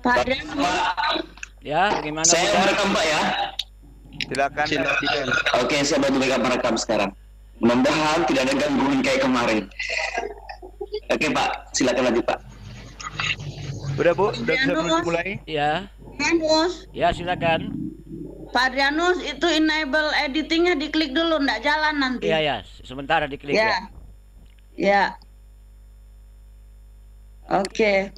Pak. Ya, bagaimana? Saya Buka? merekam Pak ya. Silakan. Silakan. Oke, saya bantu mereka merekam sekarang. Mudah-mudahan tidak ada gangguan kayak kemarin. Oke Pak, silakan lanjut Pak. Udah Bu, udah bisa mulai? Ya, Adrianus. ya silakan. Pak Adrianus itu enable editingnya diklik dulu, ndak jalan nanti. Iya ya, sementara diklik Ya. ya. Ya. Oke.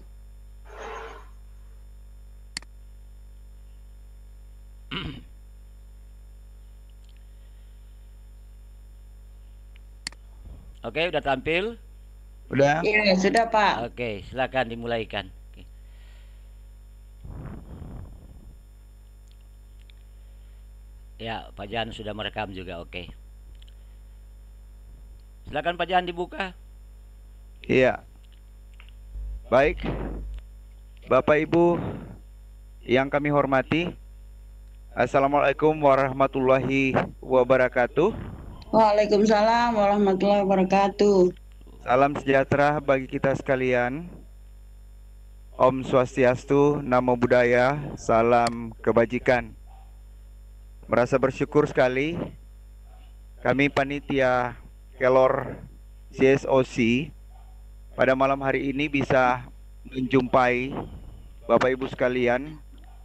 Oke, udah tampil. Udah. Iya, sudah Pak. Oke, silakan dimulaikan. Oke. Ya, Pak Jan sudah merekam juga. Oke. Silakan Pak Jan dibuka. Iya. Baik. Bapak Ibu yang kami hormati. Assalamualaikum warahmatullahi wabarakatuh. Waalaikumsalam warahmatullahi wabarakatuh. Salam sejahtera bagi kita sekalian. Om Swastiastu, Namo Buddhaya, salam kebajikan. Merasa bersyukur sekali kami panitia Kelor CSOC pada malam hari ini bisa menjumpai Bapak Ibu sekalian,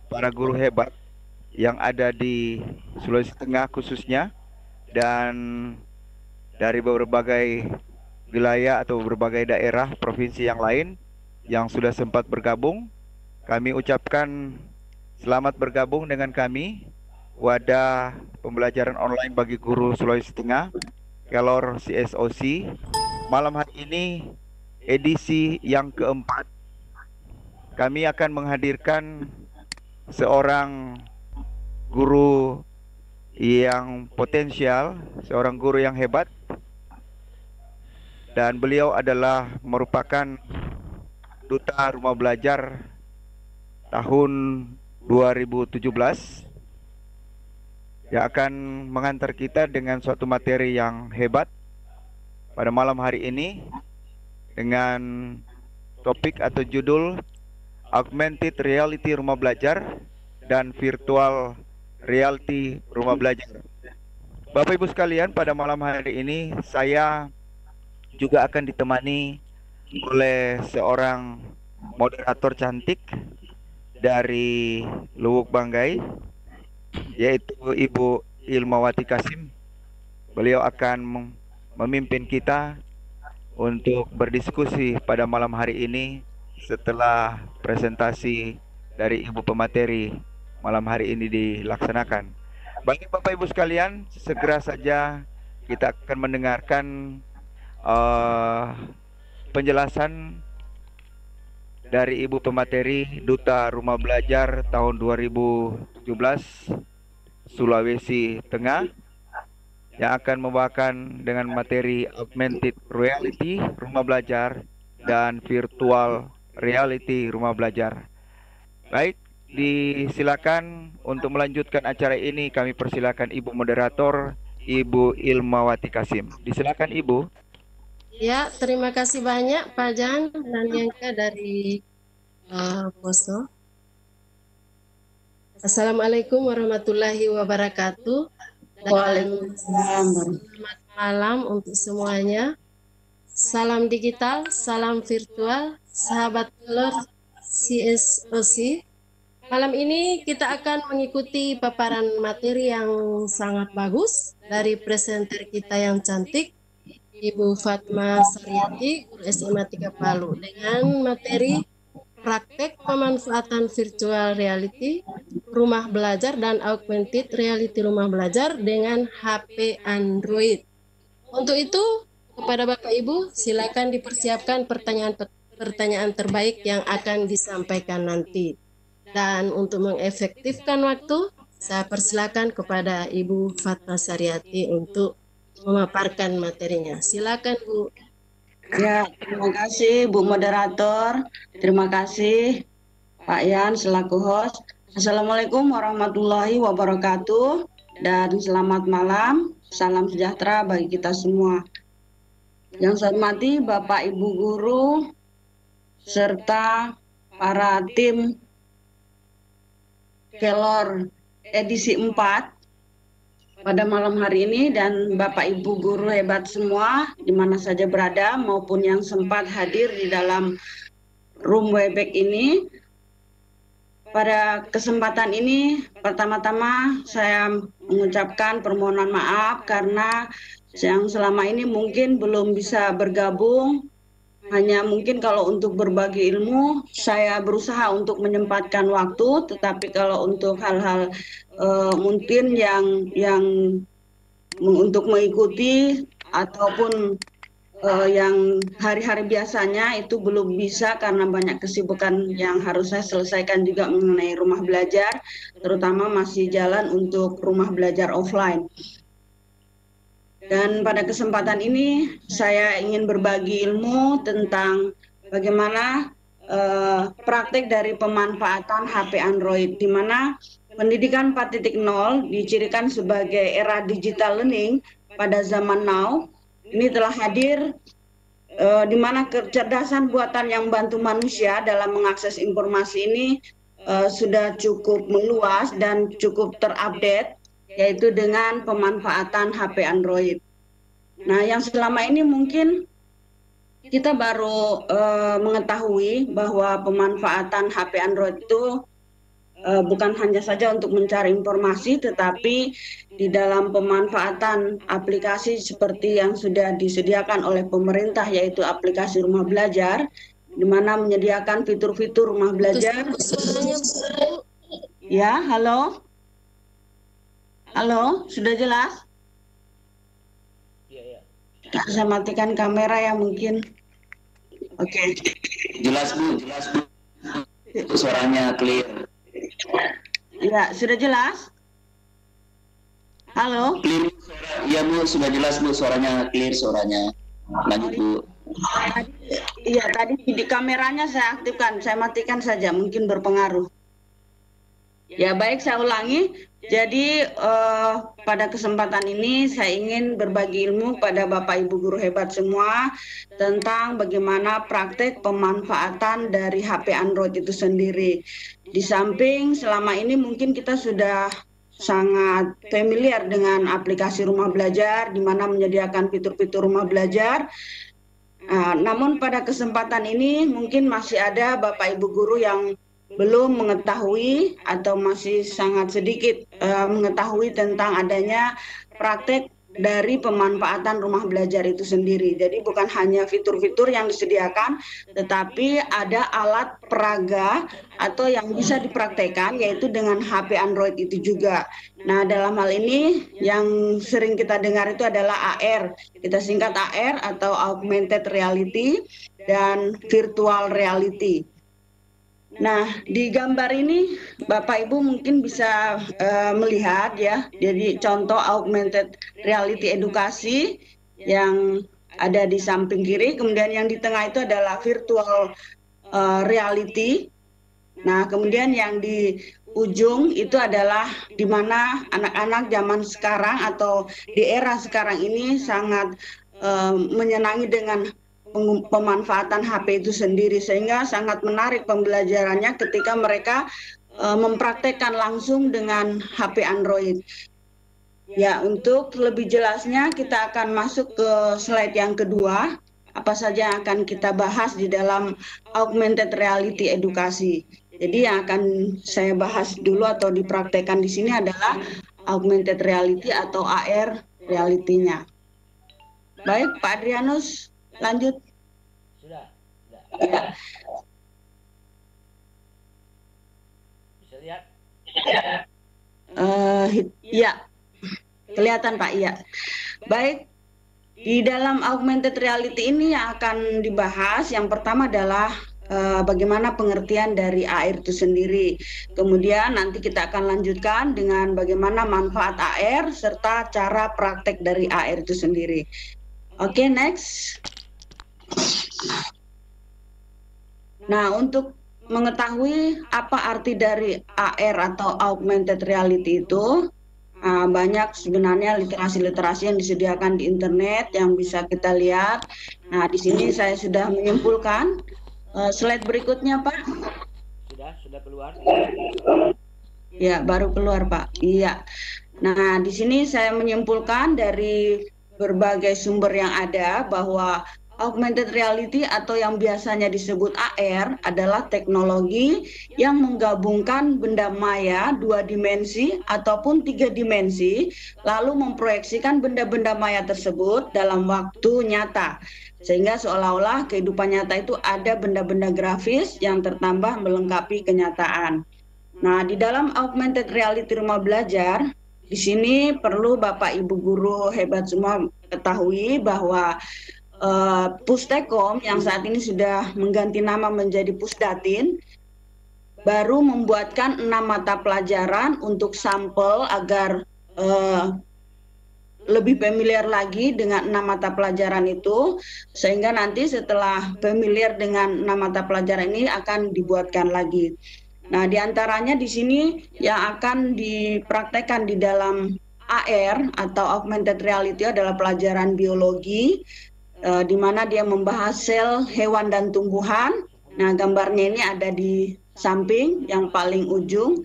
para guru hebat yang ada di Sulawesi Tengah khususnya dan dari berbagai wilayah atau berbagai daerah provinsi yang lain yang sudah sempat bergabung. Kami ucapkan selamat bergabung dengan kami wadah pembelajaran online bagi guru Sulawesi Tengah Kelor CSOC malam hari ini edisi yang keempat kami akan menghadirkan seorang guru yang potensial, seorang guru yang hebat. Dan beliau adalah merupakan duta rumah belajar tahun 2017 yang akan mengantar kita dengan suatu materi yang hebat pada malam hari ini dengan topik atau judul Augmented Reality Rumah Belajar dan Virtual Reality Rumah Belajar. Bapak Ibu sekalian, pada malam hari ini saya juga akan ditemani oleh seorang moderator cantik dari Luwuk Banggai yaitu Ibu Ilmawati Kasim. Beliau akan mem- memimpin kita untuk berdiskusi pada malam hari ini setelah presentasi dari Ibu pemateri malam hari ini dilaksanakan. Bagi Bapak Ibu sekalian, segera saja kita akan mendengarkan eh, penjelasan dari Ibu pemateri Duta Rumah Belajar tahun 2017 Sulawesi Tengah yang akan membawakan dengan materi augmented reality rumah belajar dan virtual reality rumah belajar. Baik, disilakan untuk melanjutkan acara ini kami persilakan Ibu moderator Ibu Ilmawati Kasim. Disilakan Ibu. Ya, terima kasih banyak Pak Jan dan Yangka dari uh, Poso. Assalamualaikum warahmatullahi wabarakatuh. Waalaikumsalam. selamat malam untuk semuanya. Salam digital, salam virtual, sahabat telur CSOC. Malam ini kita akan mengikuti paparan materi yang sangat bagus dari presenter kita yang cantik, Ibu Fatma Saryati, guru SMA 3 Palu, dengan materi praktek pemanfaatan virtual reality, rumah belajar dan augmented reality rumah belajar dengan HP Android. Untuk itu, kepada Bapak Ibu, silakan dipersiapkan pertanyaan-pertanyaan terbaik yang akan disampaikan nanti. Dan untuk mengefektifkan waktu, saya persilakan kepada Ibu Fatma Saryati untuk memaparkan materinya. Silakan Bu. Ya, terima kasih Bu Moderator. Terima kasih Pak Yan selaku host. Assalamualaikum warahmatullahi wabarakatuh dan selamat malam. Salam sejahtera bagi kita semua. Yang saya hormati Bapak Ibu guru serta para tim Kelor edisi 4 pada malam hari ini dan Bapak Ibu guru hebat semua di mana saja berada maupun yang sempat hadir di dalam room Webex ini. Pada kesempatan ini pertama-tama saya mengucapkan permohonan maaf karena yang selama ini mungkin belum bisa bergabung hanya mungkin kalau untuk berbagi ilmu saya berusaha untuk menyempatkan waktu tetapi kalau untuk hal-hal uh, mungkin yang yang untuk mengikuti ataupun uh, yang hari-hari biasanya itu belum bisa karena banyak kesibukan yang harus saya selesaikan juga mengenai rumah belajar terutama masih jalan untuk rumah belajar offline dan pada kesempatan ini saya ingin berbagi ilmu tentang bagaimana uh, praktek dari pemanfaatan HP Android di mana pendidikan 4.0 dicirikan sebagai era digital learning pada zaman now. Ini telah hadir uh, di mana kecerdasan buatan yang bantu manusia dalam mengakses informasi ini uh, sudah cukup meluas dan cukup terupdate yaitu dengan pemanfaatan HP Android. Nah, yang selama ini mungkin kita baru uh, mengetahui bahwa pemanfaatan HP Android itu uh, bukan hanya saja untuk mencari informasi, tetapi di dalam pemanfaatan aplikasi seperti yang sudah disediakan oleh pemerintah, yaitu aplikasi Rumah Belajar, di mana menyediakan fitur-fitur rumah belajar. Ya, halo. Halo, sudah jelas? Iya, iya. Saya matikan kamera ya mungkin. Oke. Okay. Jelas Bu, jelas Bu. Suaranya clear. Ya, sudah jelas? Halo? Clear suara. Iya Bu, sudah jelas Bu, suaranya clear suaranya. Lanjut Bu. Iya, tadi di kameranya saya aktifkan, saya matikan saja, mungkin berpengaruh. Ya baik saya ulangi. Jadi uh, pada kesempatan ini saya ingin berbagi ilmu pada Bapak Ibu guru hebat semua tentang bagaimana praktek pemanfaatan dari HP Android itu sendiri. Di samping selama ini mungkin kita sudah sangat familiar dengan aplikasi rumah belajar di mana menyediakan fitur-fitur rumah belajar. Nah, namun pada kesempatan ini mungkin masih ada Bapak Ibu guru yang belum mengetahui atau masih sangat sedikit uh, mengetahui tentang adanya praktek dari pemanfaatan rumah belajar itu sendiri. Jadi bukan hanya fitur-fitur yang disediakan, tetapi ada alat peraga atau yang bisa dipraktekkan yaitu dengan HP Android itu juga. Nah, dalam hal ini yang sering kita dengar itu adalah AR. Kita singkat AR atau augmented reality dan virtual reality. Nah, di gambar ini Bapak Ibu mungkin bisa uh, melihat ya, jadi contoh augmented reality edukasi yang ada di samping kiri, kemudian yang di tengah itu adalah virtual uh, reality. Nah, kemudian yang di ujung itu adalah di mana anak-anak zaman sekarang atau di era sekarang ini sangat uh, menyenangi dengan pemanfaatan HP itu sendiri sehingga sangat menarik pembelajarannya ketika mereka uh, mempraktekkan langsung dengan HP Android. Ya, untuk lebih jelasnya kita akan masuk ke slide yang kedua. Apa saja yang akan kita bahas di dalam augmented reality edukasi. Jadi yang akan saya bahas dulu atau dipraktekkan di sini adalah augmented reality atau AR realitinya. Baik, Pak Adrianus, lanjut. Sudah. Sudah. Ya. Bisa lihat? Uh, ya. Kelihatan Pak, iya. Baik, di dalam augmented reality ini yang akan dibahas yang pertama adalah uh, bagaimana pengertian dari AR itu sendiri. Kemudian nanti kita akan lanjutkan dengan bagaimana manfaat AR serta cara praktek dari AR itu sendiri. Oke, okay, next. Nah, untuk mengetahui apa arti dari AR atau augmented reality itu, uh, banyak sebenarnya literasi-literasi yang disediakan di internet yang bisa kita lihat. Nah, di sini saya sudah menyimpulkan. Uh, slide berikutnya, Pak. sudah keluar. Ya, baru keluar, Pak. Iya. Nah, di sini saya menyimpulkan dari berbagai sumber yang ada bahwa augmented reality atau yang biasanya disebut AR adalah teknologi yang menggabungkan benda maya dua dimensi ataupun tiga dimensi lalu memproyeksikan benda-benda maya tersebut dalam waktu nyata sehingga seolah-olah kehidupan nyata itu ada benda-benda grafis yang tertambah melengkapi kenyataan. Nah, di dalam augmented reality rumah belajar, di sini perlu Bapak Ibu guru hebat semua ketahui bahwa uh, Pustekom yang saat ini sudah mengganti nama menjadi Pusdatin baru membuatkan enam mata pelajaran untuk sampel agar uh, lebih familiar lagi dengan enam mata pelajaran itu sehingga nanti setelah familiar dengan enam mata pelajaran ini akan dibuatkan lagi. Nah, di antaranya di sini yang akan dipraktekkan di dalam AR atau augmented reality adalah pelajaran biologi, uh, di mana dia membahas sel hewan dan tumbuhan. Nah, gambarnya ini ada di samping yang paling ujung.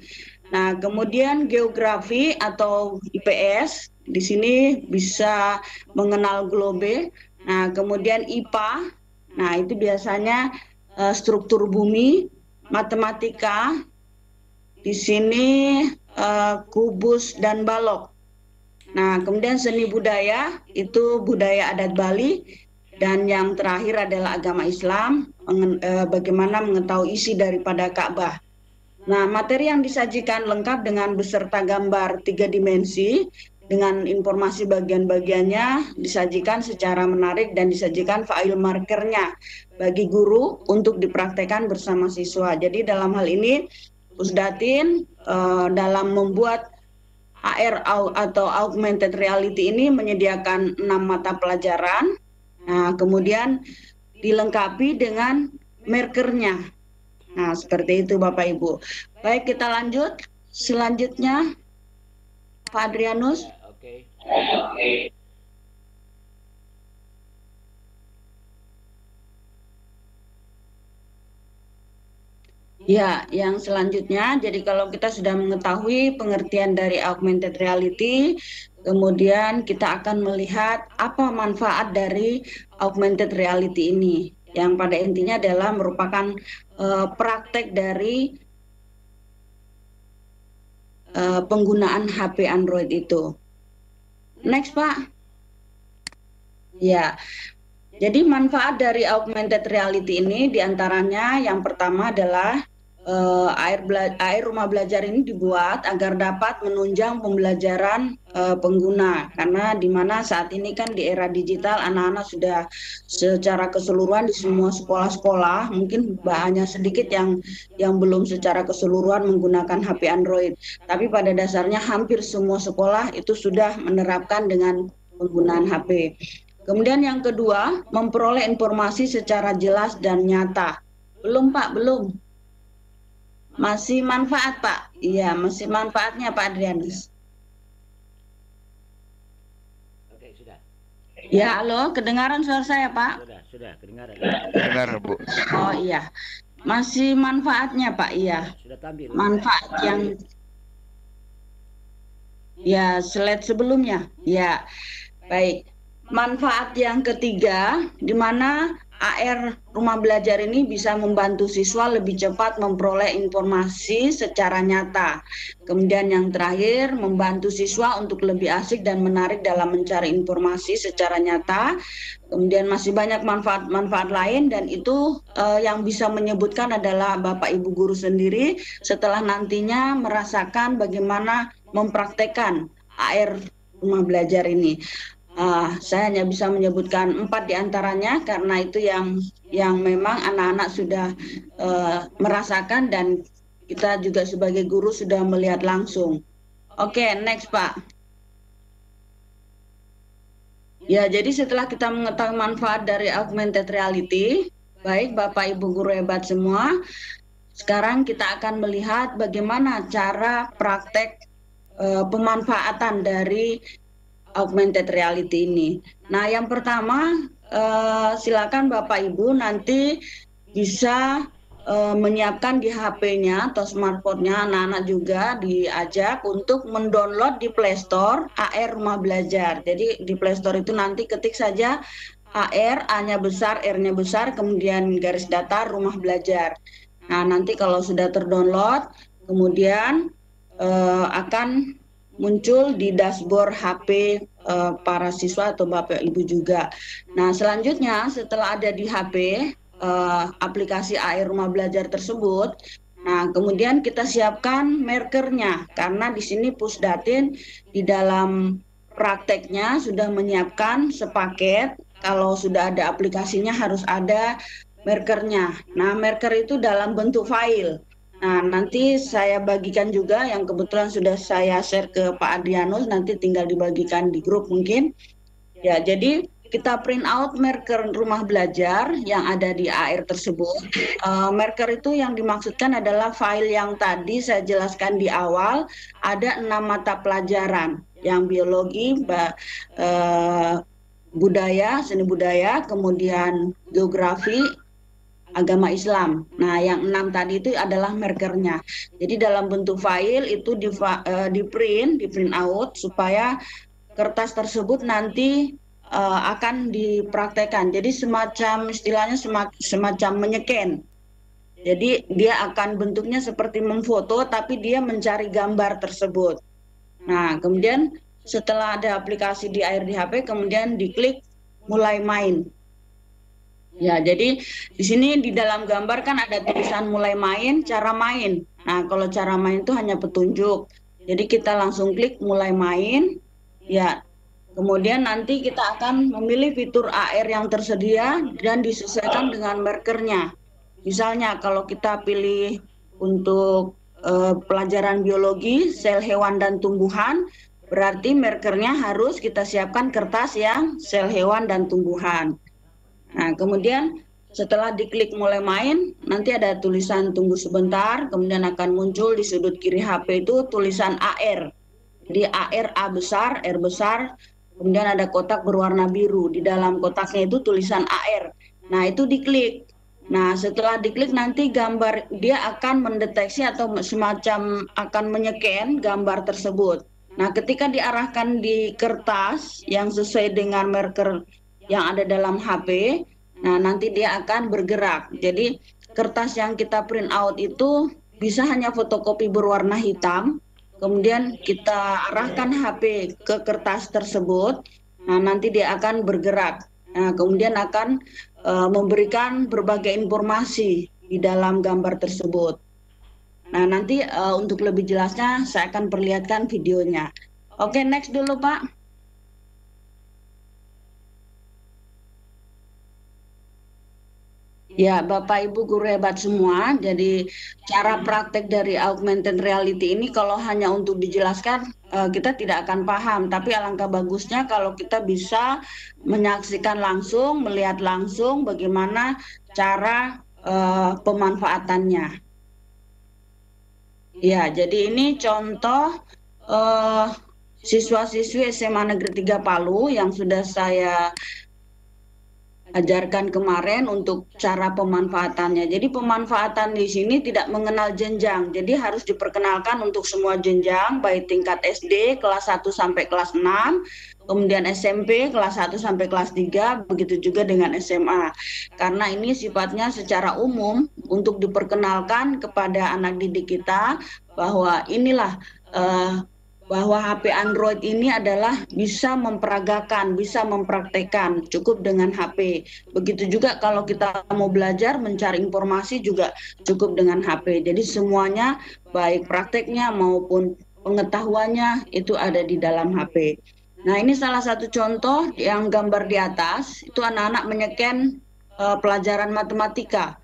Nah, kemudian geografi atau IPS di sini bisa mengenal globe. Nah, kemudian IPA. Nah, itu biasanya uh, struktur bumi, matematika. Di sini uh, kubus dan balok. Nah, kemudian seni budaya itu budaya adat Bali dan yang terakhir adalah agama Islam, eh, bagaimana mengetahui isi daripada Ka'bah. Nah, materi yang disajikan lengkap dengan beserta gambar tiga dimensi dengan informasi bagian-bagiannya disajikan secara menarik dan disajikan file markernya bagi guru untuk dipraktekkan bersama siswa. Jadi dalam hal ini Pusdatin uh, dalam membuat AR atau augmented reality ini menyediakan enam mata pelajaran Nah, kemudian dilengkapi dengan markernya. Nah, seperti itu Bapak Ibu. Baik, kita lanjut. Selanjutnya Pak Adrianus. Oke. Ya, yang selanjutnya, jadi kalau kita sudah mengetahui pengertian dari augmented reality, kemudian kita akan melihat apa manfaat dari augmented reality ini, yang pada intinya adalah merupakan uh, praktek dari uh, penggunaan HP Android itu. Next, Pak. Ya, jadi manfaat dari augmented reality ini di antaranya yang pertama adalah uh, air, air rumah belajar ini dibuat agar dapat menunjang pembelajaran uh, pengguna karena di mana saat ini kan di era digital anak-anak sudah secara keseluruhan di semua sekolah-sekolah mungkin hanya sedikit yang yang belum secara keseluruhan menggunakan HP Android tapi pada dasarnya hampir semua sekolah itu sudah menerapkan dengan penggunaan HP. Kemudian yang kedua, memperoleh informasi secara jelas dan nyata. Belum Pak, belum. Masih manfaat Pak. Iya, masih manfaatnya Pak Adrianus. Oke, sudah. Ya, halo, kedengaran suara saya Pak? Sudah, sudah kedengaran. Dengar, Bu. Oh iya. Masih manfaatnya Pak, iya. Sudah tampil. Manfaat yang Ya, slide sebelumnya. Ya. Baik. Manfaat yang ketiga di mana AR rumah belajar ini bisa membantu siswa lebih cepat memperoleh informasi secara nyata. Kemudian yang terakhir, membantu siswa untuk lebih asik dan menarik dalam mencari informasi secara nyata. Kemudian masih banyak manfaat-manfaat lain dan itu eh, yang bisa menyebutkan adalah Bapak Ibu guru sendiri setelah nantinya merasakan bagaimana mempraktekkan AR rumah belajar ini. Uh, saya hanya bisa menyebutkan empat di antaranya karena itu yang yang memang anak-anak sudah uh, merasakan dan kita juga sebagai guru sudah melihat langsung. Oke, okay, next Pak. Ya, jadi setelah kita mengetahui manfaat dari augmented reality, baik Bapak Ibu guru hebat semua, sekarang kita akan melihat bagaimana cara praktek uh, pemanfaatan dari augmented reality ini. Nah, yang pertama uh, silakan Bapak Ibu nanti bisa uh, menyiapkan di HP-nya atau smartphone-nya anak-anak juga diajak untuk mendownload di Play Store AR Rumah Belajar. Jadi di Play Store itu nanti ketik saja AR, A-nya besar, R-nya besar, kemudian garis datar Rumah Belajar. Nah, nanti kalau sudah terdownload, kemudian uh, akan muncul di dashboard HP uh, para siswa atau Bapak Ibu juga. Nah, selanjutnya setelah ada di HP uh, aplikasi AR Rumah Belajar tersebut, nah kemudian kita siapkan markernya karena di sini Pusdatin di dalam prakteknya sudah menyiapkan sepaket kalau sudah ada aplikasinya harus ada markernya. Nah, marker itu dalam bentuk file. Nah, nanti saya bagikan juga yang kebetulan sudah saya share ke Pak Adrianus, nanti tinggal dibagikan di grup mungkin. Ya, jadi kita print out marker rumah belajar yang ada di AR tersebut. Uh, marker itu yang dimaksudkan adalah file yang tadi saya jelaskan di awal, ada enam mata pelajaran, yang biologi, uh, budaya, seni budaya, kemudian geografi, agama Islam. Nah, yang enam tadi itu adalah markernya. Jadi dalam bentuk file itu di, uh, di print, di print out supaya kertas tersebut nanti uh, akan dipraktekkan. Jadi semacam istilahnya semacam menyeken. Jadi dia akan bentuknya seperti memfoto, tapi dia mencari gambar tersebut. Nah, kemudian setelah ada aplikasi di air di HP, kemudian diklik mulai main. Ya, jadi di sini di dalam gambar kan ada tulisan mulai main, cara main. Nah, kalau cara main itu hanya petunjuk. Jadi kita langsung klik mulai main. Ya, kemudian nanti kita akan memilih fitur AR yang tersedia dan disesuaikan dengan markernya. Misalnya kalau kita pilih untuk uh, pelajaran biologi, sel hewan dan tumbuhan, berarti markernya harus kita siapkan kertas yang sel hewan dan tumbuhan. Nah, kemudian setelah diklik mulai main, nanti ada tulisan tunggu sebentar, kemudian akan muncul di sudut kiri HP itu tulisan AR. Jadi AR A besar, R besar, kemudian ada kotak berwarna biru. Di dalam kotaknya itu tulisan AR. Nah, itu diklik. Nah, setelah diklik nanti gambar dia akan mendeteksi atau semacam akan menyeken gambar tersebut. Nah, ketika diarahkan di kertas yang sesuai dengan marker yang ada dalam HP. Nah, nanti dia akan bergerak. Jadi, kertas yang kita print out itu bisa hanya fotokopi berwarna hitam. Kemudian kita arahkan HP ke kertas tersebut. Nah, nanti dia akan bergerak. Nah, kemudian akan uh, memberikan berbagai informasi di dalam gambar tersebut. Nah, nanti uh, untuk lebih jelasnya saya akan perlihatkan videonya. Oke, next dulu, Pak. Ya, Bapak Ibu guru hebat semua. Jadi cara praktek dari augmented reality ini kalau hanya untuk dijelaskan uh, kita tidak akan paham. Tapi alangkah bagusnya kalau kita bisa menyaksikan langsung, melihat langsung bagaimana cara uh, pemanfaatannya. Ya, jadi ini contoh uh, siswa-siswi SMA Negeri 3 Palu yang sudah saya ajarkan kemarin untuk cara pemanfaatannya. Jadi pemanfaatan di sini tidak mengenal jenjang. Jadi harus diperkenalkan untuk semua jenjang baik tingkat SD kelas 1 sampai kelas 6, kemudian SMP kelas 1 sampai kelas 3, begitu juga dengan SMA. Karena ini sifatnya secara umum untuk diperkenalkan kepada anak didik kita bahwa inilah uh, bahwa HP Android ini adalah bisa memperagakan, bisa mempraktekkan, cukup dengan HP. Begitu juga kalau kita mau belajar mencari informasi juga cukup dengan HP. Jadi semuanya baik prakteknya maupun pengetahuannya itu ada di dalam HP. Nah, ini salah satu contoh yang gambar di atas, itu anak-anak menyeken uh, pelajaran matematika.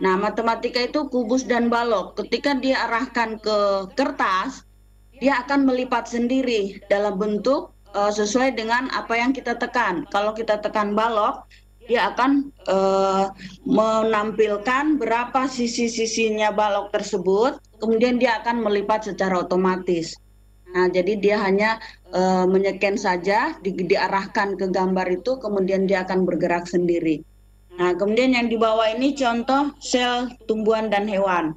Nah, matematika itu kubus dan balok. Ketika dia arahkan ke kertas, dia akan melipat sendiri dalam bentuk uh, sesuai dengan apa yang kita tekan. Kalau kita tekan balok, dia akan uh, menampilkan berapa sisi-sisinya balok tersebut, kemudian dia akan melipat secara otomatis. Nah, jadi dia hanya uh, menyeken saja, di, diarahkan ke gambar itu, kemudian dia akan bergerak sendiri. Nah, kemudian yang di bawah ini contoh sel tumbuhan dan hewan.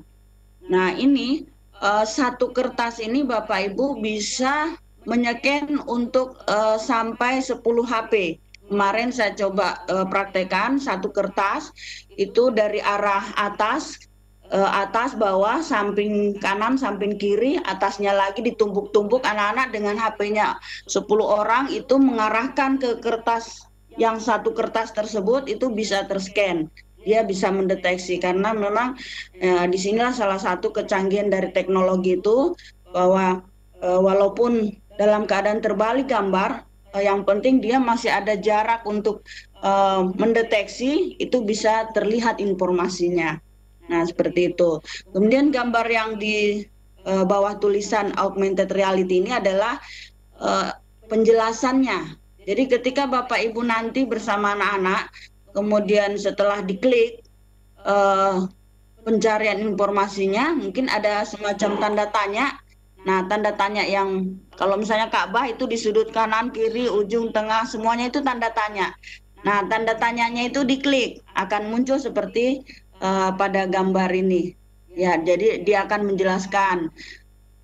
Nah, ini uh, satu kertas ini Bapak Ibu bisa menyeken untuk uh, sampai 10 HP. Kemarin saya coba uh, praktekkan satu kertas. Itu dari arah atas atas bawah samping kanan samping kiri atasnya lagi ditumpuk-tumpuk. Anak-anak dengan HP-nya 10 orang itu mengarahkan ke kertas yang satu kertas tersebut itu bisa terscan dia bisa mendeteksi karena memang eh, di sinilah salah satu kecanggihan dari teknologi itu bahwa eh, walaupun dalam keadaan terbalik gambar uh, yang penting dia masih ada jarak untuk uh, mendeteksi itu bisa terlihat informasinya. Nah, seperti itu. Kemudian gambar yang di uh, bawah tulisan augmented reality ini adalah uh, penjelasannya. Jadi ketika Bapak Ibu nanti bersama anak-anak, kemudian setelah diklik uh, pencarian informasinya, mungkin ada semacam tanda tanya Nah, tanda tanya yang kalau misalnya Ka'bah itu di sudut kanan, kiri, ujung, tengah, semuanya itu tanda tanya. Nah, tanda tanyanya itu diklik akan muncul seperti uh, pada gambar ini. Ya, jadi dia akan menjelaskan.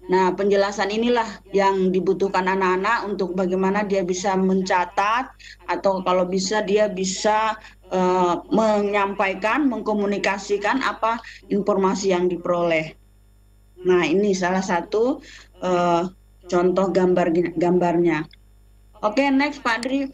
Nah, penjelasan inilah yang dibutuhkan anak-anak untuk bagaimana dia bisa mencatat atau kalau bisa dia bisa uh, menyampaikan, mengkomunikasikan apa informasi yang diperoleh. Nah, ini salah satu uh, contoh gambar gambarnya. Oke, okay, next Pak Dri.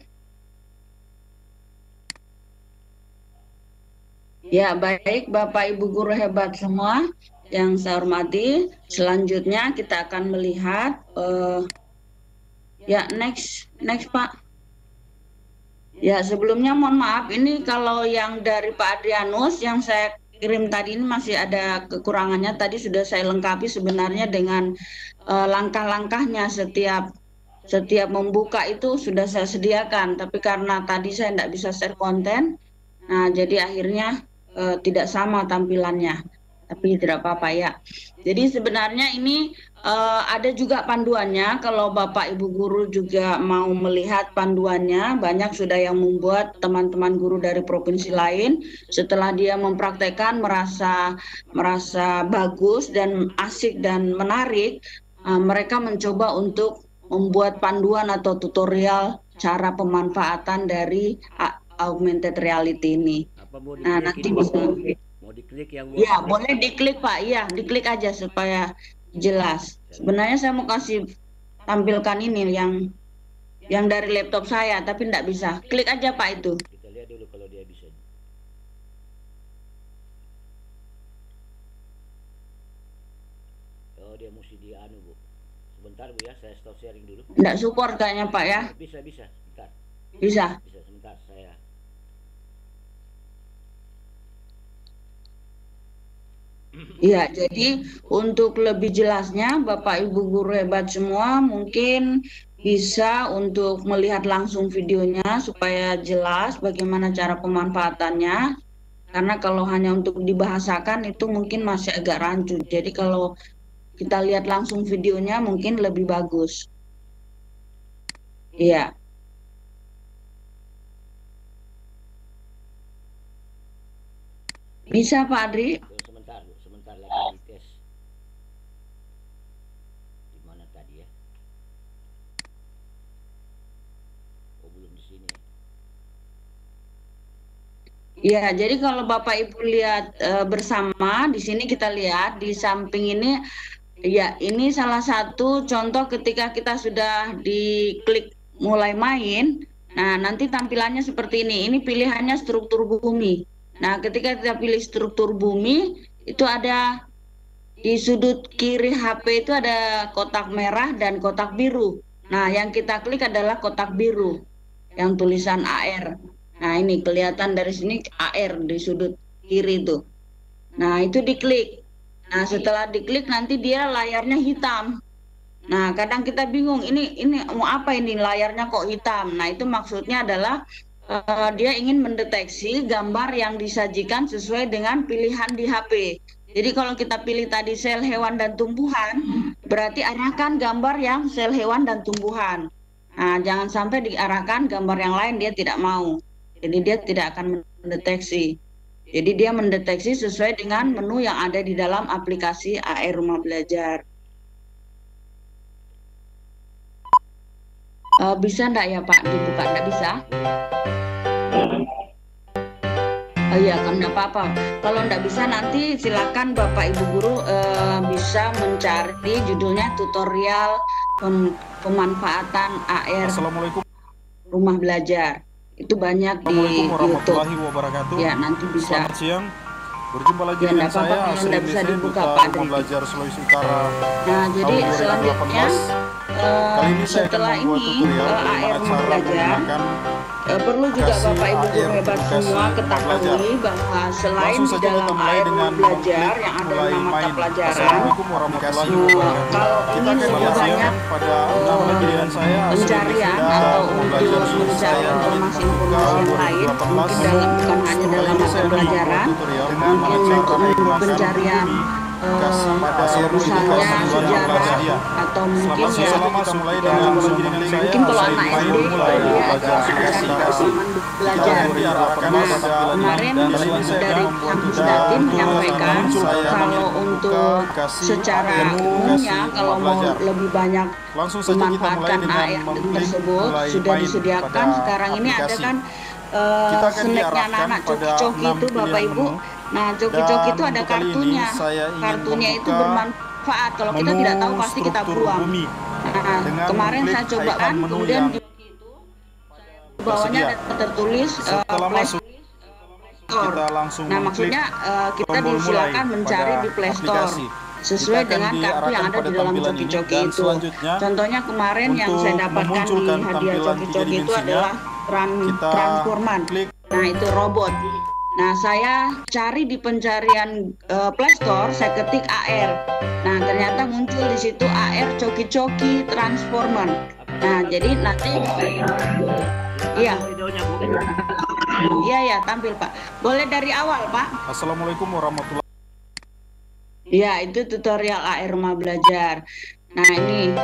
Ya, baik Bapak Ibu guru hebat semua yang saya hormati. Selanjutnya kita akan melihat uh, ya next next Pak. Ya, sebelumnya mohon maaf ini kalau yang dari Pak Adrianus yang saya kirim tadi ini masih ada kekurangannya. Tadi sudah saya lengkapi sebenarnya dengan uh, langkah-langkahnya setiap setiap membuka itu sudah saya sediakan. Tapi karena tadi saya tidak bisa share konten, nah jadi akhirnya uh, tidak sama tampilannya tapi tidak apa-apa ya. Jadi sebenarnya ini uh, ada juga panduannya. Kalau Bapak Ibu guru juga mau melihat panduannya, banyak sudah yang membuat teman-teman guru dari provinsi lain. Setelah dia mempraktekkan merasa merasa bagus dan asik dan menarik, uh, mereka mencoba untuk membuat panduan atau tutorial cara pemanfaatan dari augmented reality ini. Nah, nanti bisa Mau diklik yang Ya, boleh diklik Pak. Iya, diklik aja supaya jelas. Sebenarnya saya mau kasih tampilkan ini yang yang dari laptop saya, tapi tidak bisa. Klik aja Pak itu. Kita lihat dulu kalau dia bisa. Oh, dia mesti di anu, Bu. Sebentar, Bu ya, saya stop sharing dulu. Tidak support kayaknya Pak ya. Bisa, bisa. Sebentar. Bisa. Bisa, sebentar saya Iya, jadi untuk lebih jelasnya Bapak Ibu guru hebat semua mungkin bisa untuk melihat langsung videonya supaya jelas bagaimana cara pemanfaatannya. Karena kalau hanya untuk dibahasakan itu mungkin masih agak rancu. Jadi kalau kita lihat langsung videonya mungkin lebih bagus. Iya. Bisa Pak Adri? Ya, jadi kalau Bapak Ibu lihat e, bersama di sini kita lihat di samping ini ya ini salah satu contoh ketika kita sudah diklik mulai main. Nah, nanti tampilannya seperti ini. Ini pilihannya struktur bumi. Nah, ketika kita pilih struktur bumi itu ada di sudut kiri HP itu ada kotak merah dan kotak biru. Nah, yang kita klik adalah kotak biru yang tulisan AR. Nah ini kelihatan dari sini AR di sudut kiri itu. Nah itu diklik. Nah setelah diklik nanti dia layarnya hitam. Nah kadang kita bingung ini ini mau apa ini layarnya kok hitam. Nah itu maksudnya adalah uh, dia ingin mendeteksi gambar yang disajikan sesuai dengan pilihan di HP. Jadi kalau kita pilih tadi sel hewan dan tumbuhan, berarti arahkan gambar yang sel hewan dan tumbuhan. Nah, jangan sampai diarahkan gambar yang lain dia tidak mau. Jadi dia tidak akan mendeteksi. Jadi dia mendeteksi sesuai dengan menu yang ada di dalam aplikasi AR Rumah Belajar. Uh, bisa enggak ya Pak dibuka? Enggak bisa? Oh iya, kan enggak apa-apa. Kalau enggak bisa nanti silakan Bapak Ibu guru uh, bisa mencari judulnya tutorial pem pemanfaatan AR Assalamualaikum rumah belajar. Itu banyak di YouTube. Ya, nanti bisa. Selamat siang. Berjumpa lagi Ya, dengan saya Asri bisa dibuka, Duta Pak. Belajar Sulawesi Utara Nah, jadi selanjutnya 2018. eh, Kali ini setelah ini bagaimana AR belajar Eh, perlu juga Bapak Ibu guru hebat semua ketahui bahwa selain di dalam AR belajar yang ada enam mata pelajaran kalau ingin lebih banyak nama eh, pencarian Mencari Saya ingin informasi-informasi yang lain 2018. mungkin dalam bukan hanya dalam membuat pelajaran mungkin untuk pencarian eh, pada misalnya sejarah tersedia. atau mungkin ya mulai langsung dengan saya mungkin kalau anak SD mulai dia mencari Kita belajar. Nah, kemarin dari kampus Datin menyampaikan kalau untuk secara AR umumnya kalau mau lebih banyak Langsung saja kita mulai memanfaatkan mengklik tersebut sudah disediakan. sekarang ini ada kan akan snacknya anak-anak coki-coki itu Bapak Ibu. Nah coki-coki Dan itu ada kartunya kartunya itu bermanfaat kalau kita tidak tahu pasti kita buang bumi. Nah, Dengan kemarin saya coba kan, kemudian yang di bawahnya ada tertulis Setelah Play masuk Store. kita langsung Nah, maksudnya eh, kita disilakan mencari di Play Store sesuai dengan kartu yang ada di dalam dan itu. Contohnya kemarin yang saya dapatkan di hadiah tiga itu adalah tran transforman. Nah, itu robot. Nah, saya cari di pencarian eh, Play Store, saya ketik AR. Nah, ternyata muncul di situ AR coki-coki transformer. Nah, jadi nanti Iya. Iya ya, tampil Pak. Boleh dari awal Pak. Assalamualaikum warahmatullahi Ya, itu tutorial AR rumah belajar. Nah, ini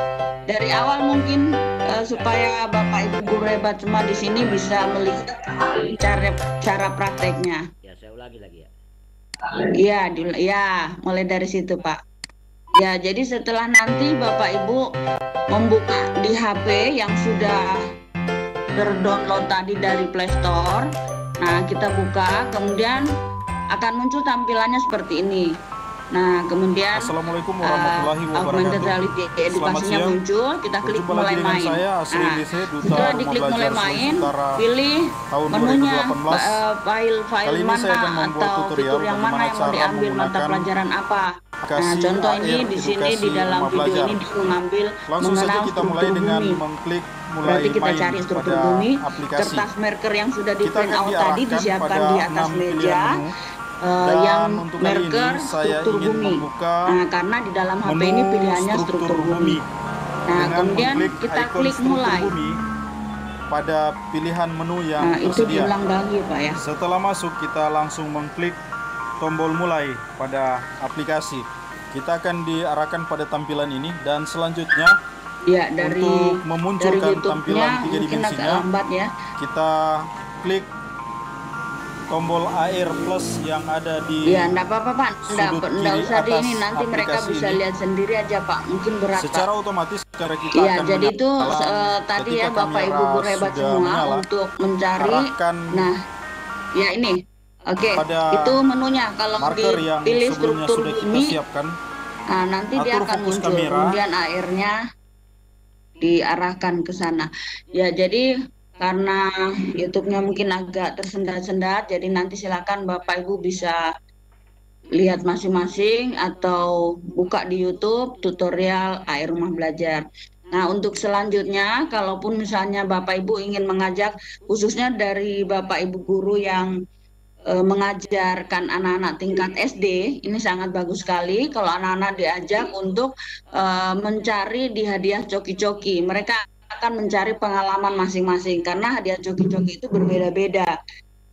dari awal mungkin eh, supaya Bapak Ibu guru hebat semua di sini bisa melihat cara cara prakteknya. Ya, saya ulangi lagi ya. Iya, ya, mulai dari situ, Pak. Ya, jadi setelah nanti Bapak Ibu membuka di HP yang sudah terdownload tadi dari Play Store. Nah, kita buka, kemudian akan muncul tampilannya seperti ini. Nah, kemudian Assalamualaikum uh, warahmatullahi augmented wabarakatuh. reality edukasinya muncul, kita klik Berjumpa mulai main. saya Asri Nah, Duta setelah diklik mulai main, pilih tahun menunya 2018. ba- eh, file file Kali ini mana saya akan membuat atau fitur yang mana yang mau diambil mata pelajaran apa. Nah, contoh ini di sini di dalam video ini dia mengambil Langsung saja mengenal kita mulai dengan bumi. mengklik mulai Berarti kita cari struktur bumi, aplikasi. kertas marker yang sudah di print out tadi disiapkan di atas meja. menu. Eh, Dan yang untuk kali ini struktur ingin bumi. membuka Nah, karena di dalam HP ini pilihannya struktur bumi. Nah, dengan kemudian kita klik struktur mulai. bumi pada pilihan menu yang Nah, itu tersedia. diulang lagi, Pak ya. Setelah masuk kita langsung mengklik tombol mulai pada aplikasi. Kita akan diarahkan pada tampilan ini dan selanjutnya Ya, dari untuk dari memunculkan YouTube-nya tampilan tiga dimensinya lambat ya. kita klik tombol AR plus yang ada di Iya, enggak apa-apa, Pak. Enggak, enggak usah di ini nanti mereka bisa ini. lihat sendiri aja, Pak. Mungkin berat, secara Pak. otomatis karena kita Iya, jadi itu eh, tadi ya Bapak Ibu guru hebat semua menyala, untuk mencari arahkan nah ya ini. Oke, pada itu menunya kalau dipilih struktur sudah kita bumi, siapkan nah nanti dia akan muncul. kamera. Kemudian airnya diarahkan ke sana. Ya, jadi karena YouTube-nya mungkin agak tersendat-sendat, jadi nanti silakan Bapak Ibu bisa lihat masing-masing atau buka di YouTube tutorial air rumah belajar. Nah, untuk selanjutnya, kalaupun misalnya Bapak Ibu ingin mengajak, khususnya dari Bapak Ibu guru yang eh, mengajarkan anak-anak tingkat SD, ini sangat bagus sekali kalau anak-anak diajak untuk eh, mencari di hadiah coki-coki. Mereka akan mencari pengalaman masing-masing karena hadiah coki-coki itu berbeda-beda.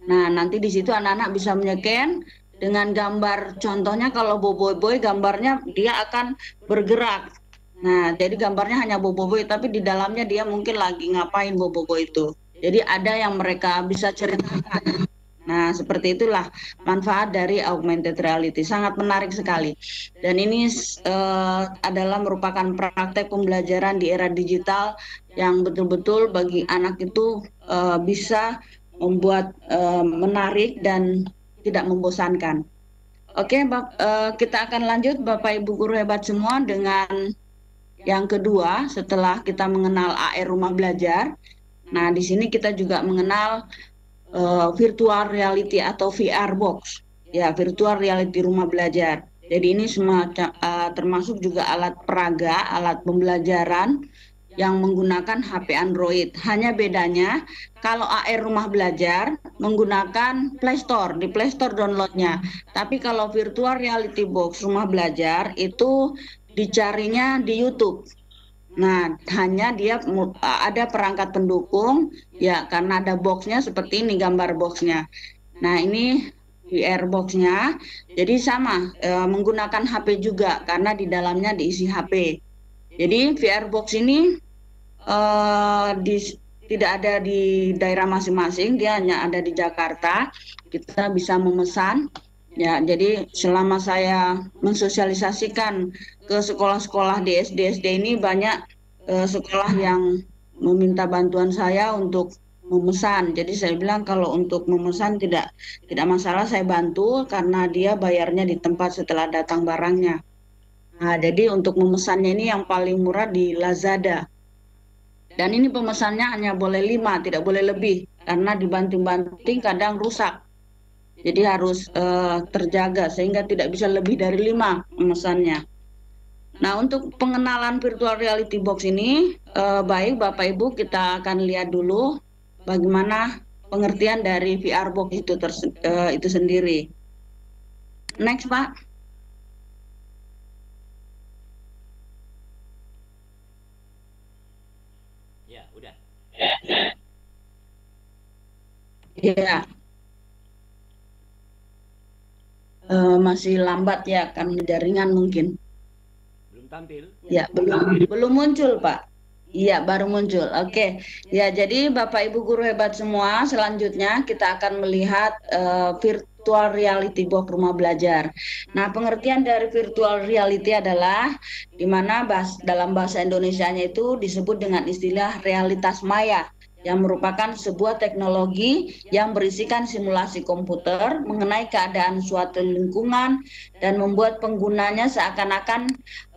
Nah, nanti di situ anak-anak bisa menyeken dengan gambar contohnya kalau boboiboy gambarnya dia akan bergerak. Nah, jadi gambarnya hanya boboiboy tapi di dalamnya dia mungkin lagi ngapain boboiboy itu. Jadi ada yang mereka bisa ceritakan. Nah, seperti itulah manfaat dari augmented reality. Sangat menarik sekali. Dan ini uh, adalah merupakan praktek pembelajaran di era digital yang betul-betul bagi anak itu uh, bisa membuat uh, menarik dan tidak membosankan. Oke, uh, kita akan lanjut Bapak Ibu guru hebat semua dengan yang kedua setelah kita mengenal AR rumah belajar. Nah, di sini kita juga mengenal uh, virtual reality atau VR box, ya virtual reality rumah belajar. Jadi ini semacam uh, termasuk juga alat peraga, alat pembelajaran yang menggunakan HP Android. Hanya bedanya kalau AR rumah belajar menggunakan Play Store, di Play Store downloadnya. Tapi kalau virtual reality box rumah belajar itu dicarinya di YouTube. Nah, hanya dia ada perangkat pendukung ya karena ada boxnya seperti ini gambar boxnya. Nah, ini VR boxnya. Jadi sama e, menggunakan HP juga karena di dalamnya diisi HP. Jadi VR box ini e, di, tidak ada di daerah masing-masing, dia hanya ada di Jakarta. Kita bisa memesan Ya, jadi selama saya mensosialisasikan ke sekolah-sekolah di SD-SD ini banyak uh, sekolah yang meminta bantuan saya untuk memesan. Jadi saya bilang kalau untuk memesan tidak tidak masalah saya bantu karena dia bayarnya di tempat setelah datang barangnya. Nah, jadi untuk memesannya ini yang paling murah di Lazada. Dan ini pemesannya hanya boleh lima, tidak boleh lebih karena dibanting-banting kadang rusak. Jadi harus uh, terjaga sehingga tidak bisa lebih dari lima pemesannya. Nah untuk pengenalan virtual reality box ini, uh, baik Bapak Ibu kita akan lihat dulu bagaimana pengertian dari VR box itu uh, itu sendiri. Next Pak. Ya, udah. Ya uh, masih lambat ya kan jaringan mungkin. Belum tampil? Ya belum belum muncul Pak. Iya baru muncul. Oke ya jadi Bapak Ibu guru hebat semua selanjutnya kita akan melihat uh, virtual reality box rumah belajar. Nah pengertian dari virtual reality adalah di mana bahas, dalam bahasa Indonesia-nya itu disebut dengan istilah realitas maya yang merupakan sebuah teknologi yang berisikan simulasi komputer mengenai keadaan suatu lingkungan dan membuat penggunanya seakan-akan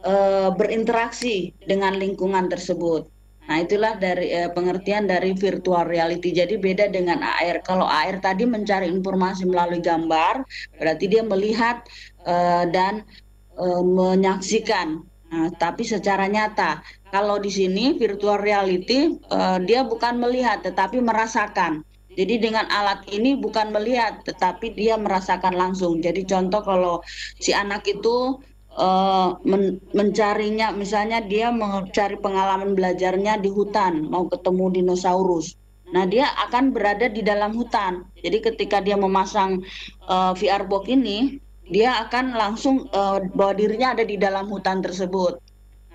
e, berinteraksi dengan lingkungan tersebut. Nah, itulah dari e, pengertian dari virtual reality. Jadi beda dengan AR. Kalau AR tadi mencari informasi melalui gambar, berarti dia melihat e, dan e, menyaksikan Nah, tapi secara nyata kalau di sini virtual reality uh, dia bukan melihat tetapi merasakan. Jadi dengan alat ini bukan melihat tetapi dia merasakan langsung. Jadi contoh kalau si anak itu uh, men mencarinya misalnya dia mencari pengalaman belajarnya di hutan, mau ketemu dinosaurus. Nah, dia akan berada di dalam hutan. Jadi ketika dia memasang uh, eh, VR box ini, dia akan langsung uh, bahwa dirinya ada di dalam hutan tersebut.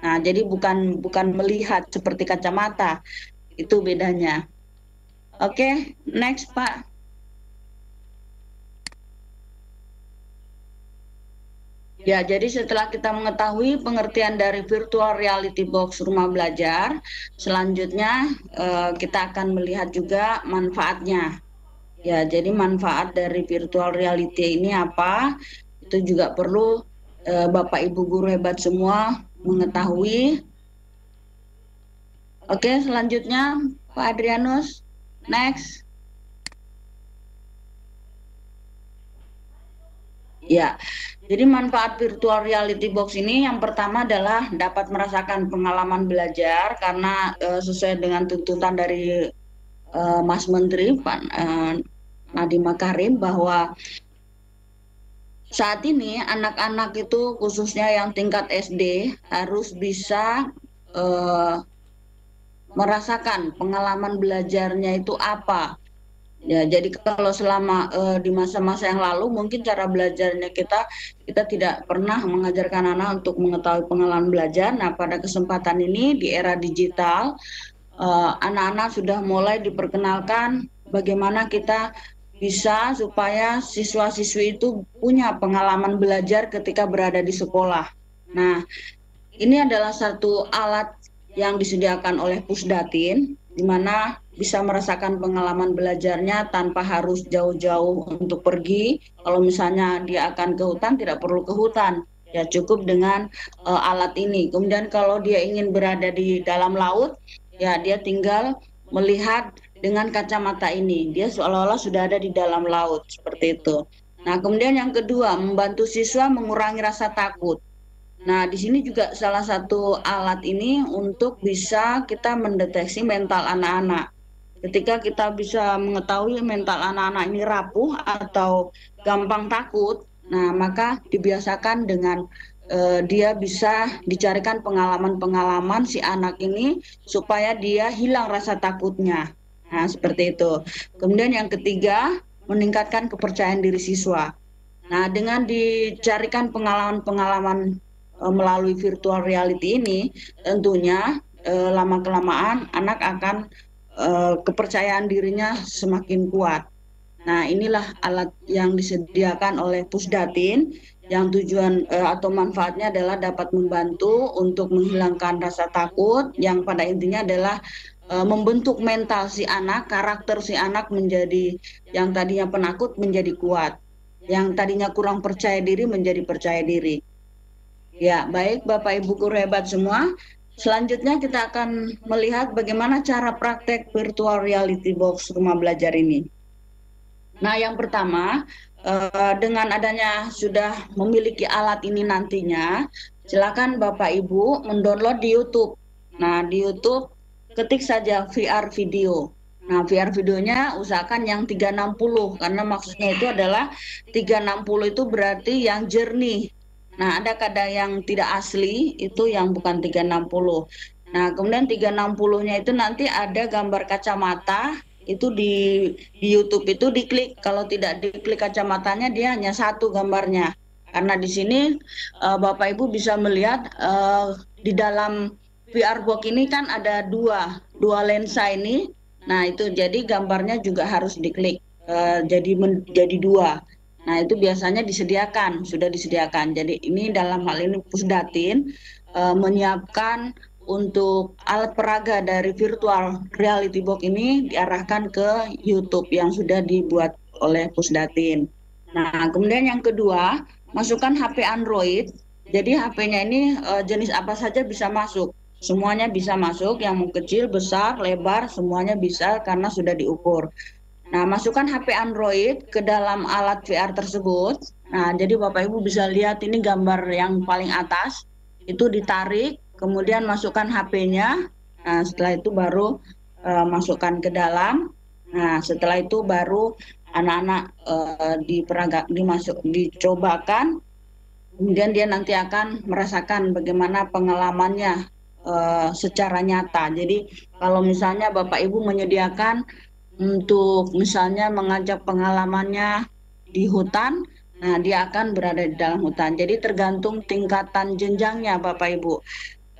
Nah, jadi bukan bukan melihat seperti kacamata. Itu bedanya. Oke, okay, next Pak. Ya, jadi setelah kita mengetahui pengertian dari virtual reality box rumah belajar, selanjutnya eh, kita akan melihat juga manfaatnya. Ya, jadi manfaat dari virtual reality ini apa? Itu juga perlu eh, Bapak Ibu guru hebat semua mengetahui. Oke, selanjutnya Pak Adrianus. Next. Ya, jadi manfaat virtual reality box ini yang pertama adalah dapat merasakan pengalaman belajar karena uh, sesuai dengan tuntutan dari uh, Mas Menteri Pak Nadiem Makarim bahwa saat ini anak-anak itu khususnya yang tingkat SD harus bisa uh, merasakan pengalaman belajarnya itu apa. Ya, jadi kalau selama uh, di masa-masa yang lalu mungkin cara belajarnya kita kita tidak pernah mengajarkan anak untuk mengetahui pengalaman belajar. Nah, pada kesempatan ini di era digital anak-anak uh, anak -anak sudah mulai diperkenalkan bagaimana kita bisa supaya siswa-siswi itu punya pengalaman belajar ketika berada di sekolah. Nah, ini adalah satu alat yang disediakan oleh Pusdatin di mana bisa merasakan pengalaman belajarnya tanpa harus jauh-jauh untuk pergi. Kalau misalnya dia akan ke hutan, tidak perlu ke hutan, ya cukup dengan uh, alat ini. Kemudian kalau dia ingin berada di dalam laut, ya dia tinggal melihat dengan kacamata ini. Dia seolah-olah sudah ada di dalam laut seperti itu. Nah, kemudian yang kedua, membantu siswa mengurangi rasa takut. Nah, di sini juga salah satu alat ini untuk bisa kita mendeteksi mental anak-anak. Ketika kita bisa mengetahui mental anak-anak ini rapuh atau gampang takut, nah maka dibiasakan dengan uh, dia bisa dicarikan pengalaman-pengalaman si anak ini supaya dia hilang rasa takutnya. Nah, seperti itu. Kemudian yang ketiga, meningkatkan kepercayaan diri siswa. Nah, dengan dicarikan pengalaman-pengalaman uh, melalui virtual reality ini, tentunya uh, lama kelamaan anak akan uh, kepercayaan dirinya semakin kuat. Nah, inilah alat yang disediakan oleh Pusdatin yang tujuan uh, atau manfaatnya adalah dapat membantu untuk menghilangkan rasa takut yang pada intinya adalah uh, membentuk mental si anak, karakter si anak menjadi yang tadinya penakut menjadi kuat, yang tadinya kurang percaya diri menjadi percaya diri. Ya, baik Bapak Ibu guru hebat semua. Selanjutnya kita akan melihat bagaimana cara praktek virtual reality box rumah belajar ini. Nah, yang pertama, eh, dengan adanya sudah memiliki alat ini nantinya, silakan Bapak Ibu mendownload di YouTube. Nah, di YouTube ketik saja VR video. Nah, VR videonya usahakan yang 360 karena maksudnya itu adalah 360 itu berarti yang jernih Nah, ada kadang yang tidak asli itu yang bukan 360. Nah, kemudian 360-nya itu nanti ada gambar kacamata itu di di YouTube itu diklik. Kalau tidak diklik kacamatanya dia hanya satu gambarnya. Karena di sini uh, Bapak Ibu bisa melihat uh, di dalam VR box ini kan ada dua dua lensa ini. Nah, itu jadi gambarnya juga harus diklik. Uh, jadi menjadi dua. Nah, itu biasanya disediakan, sudah disediakan. Jadi ini dalam hal ini Pusdatin e, menyiapkan untuk alat peraga dari virtual reality box ini diarahkan ke YouTube yang sudah dibuat oleh Pusdatin. Nah, kemudian yang kedua, masukkan HP Android. Jadi HP-nya ini e, jenis apa saja bisa masuk. Semuanya bisa masuk, yang mau kecil, besar, lebar, semuanya bisa karena sudah diukur. Nah, masukkan HP Android ke dalam alat VR tersebut. Nah, jadi Bapak Ibu bisa lihat ini gambar yang paling atas. Itu ditarik, kemudian masukkan HP-nya. Nah, setelah itu baru uh, masukkan ke dalam. Nah, setelah itu baru anak-anak uh, diperaga, dimasuk, dicobakan. Kemudian dia nanti akan merasakan bagaimana pengalamannya uh, secara nyata. Jadi kalau misalnya Bapak Ibu menyediakan untuk misalnya mengajak pengalamannya di hutan, nah dia akan berada di dalam hutan. Jadi tergantung tingkatan jenjangnya Bapak Ibu.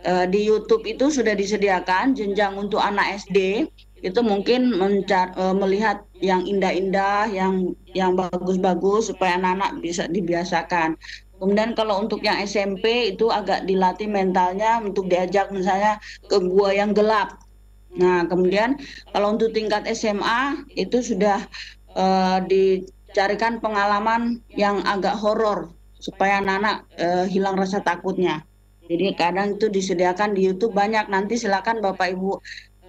E, di YouTube itu sudah disediakan jenjang untuk anak SD itu mungkin mencar, e, melihat yang indah-indah, yang yang bagus-bagus supaya anak-anak bisa dibiasakan. Kemudian kalau untuk yang SMP itu agak dilatih mentalnya untuk diajak misalnya ke gua yang gelap Nah, kemudian kalau untuk tingkat SMA itu sudah uh, dicarikan pengalaman yang agak horor supaya anak-anak uh, hilang rasa takutnya. Jadi kadang itu disediakan di YouTube banyak. Nanti silakan Bapak Ibu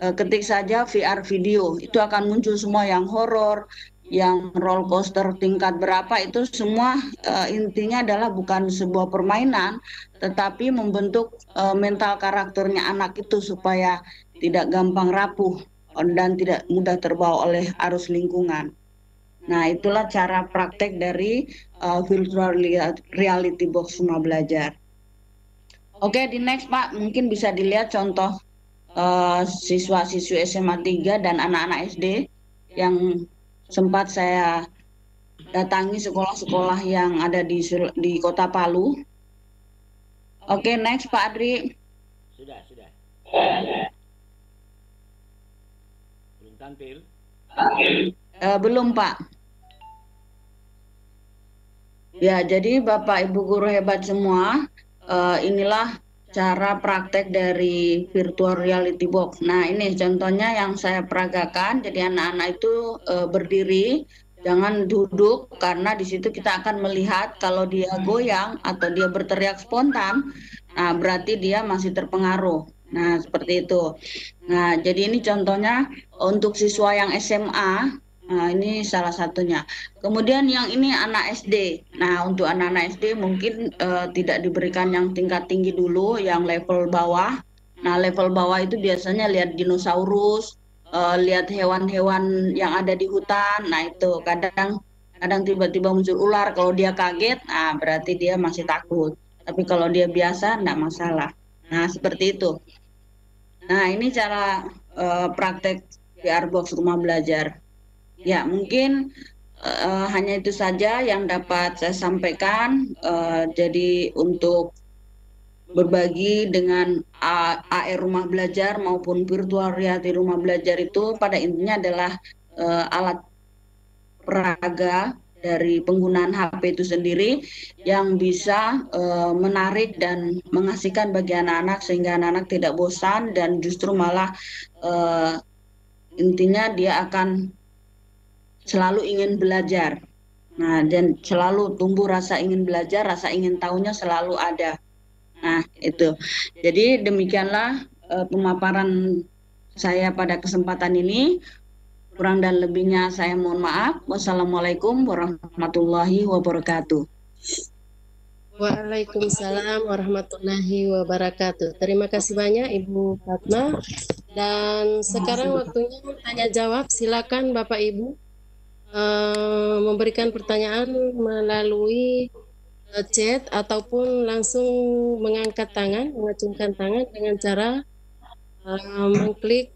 uh, ketik saja VR video. Itu akan muncul semua yang horor, yang roller coaster tingkat berapa itu semua uh, intinya adalah bukan sebuah permainan tetapi membentuk uh, mental karakternya anak itu supaya tidak gampang rapuh dan tidak mudah terbawa oleh arus lingkungan. Nah, itulah cara praktek dari uh, virtual reality box rumah belajar. Oke, di next Pak, mungkin bisa dilihat contoh uh, siswa-siswi SMA 3 dan anak-anak SD yang sempat saya datangi sekolah-sekolah yang ada di di kota Palu. Oke, okay, next Pak Adri. Sudah, sudah. Belum tampil? Uh, belum Pak. Ya, jadi Bapak Ibu guru hebat semua, uh, inilah cara praktek dari virtual reality box. Nah, ini contohnya yang saya peragakan. Jadi anak-anak itu uh, berdiri, jangan duduk karena di situ kita akan melihat kalau dia goyang atau dia berteriak spontan, nah berarti dia masih terpengaruh. Nah, seperti itu. Nah, jadi ini contohnya untuk siswa yang SMA Nah, ini salah satunya. Kemudian yang ini anak SD. Nah, untuk anak-anak SD mungkin uh, tidak diberikan yang tingkat tinggi dulu, yang level bawah. Nah, level bawah itu biasanya lihat dinosaurus, uh, lihat hewan-hewan yang ada di hutan. Nah, itu kadang kadang tiba-tiba muncul ular. Kalau dia kaget, nah berarti dia masih takut. Tapi kalau dia biasa, tidak masalah. Nah, seperti itu. Nah, ini cara uh, praktek VR box rumah belajar. Ya, mungkin uh, hanya itu saja yang dapat saya sampaikan. Uh, jadi untuk berbagi dengan AR rumah belajar maupun virtual reality rumah belajar itu pada intinya adalah uh, alat peraga dari penggunaan HP itu sendiri yang bisa uh, menarik dan mengasihkan bagi anak-anak sehingga anak-anak tidak bosan dan justru malah uh, intinya dia akan selalu ingin belajar. Nah, dan selalu tumbuh rasa ingin belajar, rasa ingin tahunya selalu ada. Nah, itu. Jadi demikianlah uh, pemaparan saya pada kesempatan ini. Kurang dan lebihnya saya mohon maaf. Wassalamualaikum warahmatullahi wabarakatuh. Waalaikumsalam warahmatullahi wabarakatuh. Terima kasih banyak Ibu Fatma. Dan sekarang waktunya tanya jawab. Silakan Bapak Ibu. Eh, memberikan pertanyaan melalui uh, chat ataupun langsung mengangkat tangan, mengacungkan tangan dengan cara uh, mengklik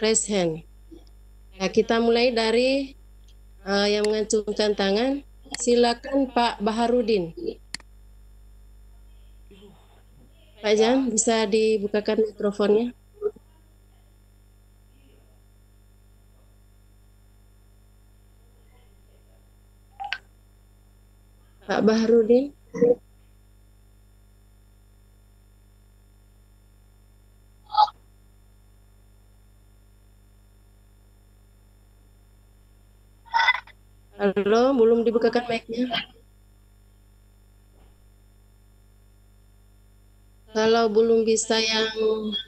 raise hand. Ya, kita mulai dari uh, yang mengacungkan tangan. Silakan Pak Baharudin. Pak Jan, bisa dibukakan mikrofonnya? Pak Bahrudin. Halo, belum dibukakan mic-nya. Kalau belum bisa yang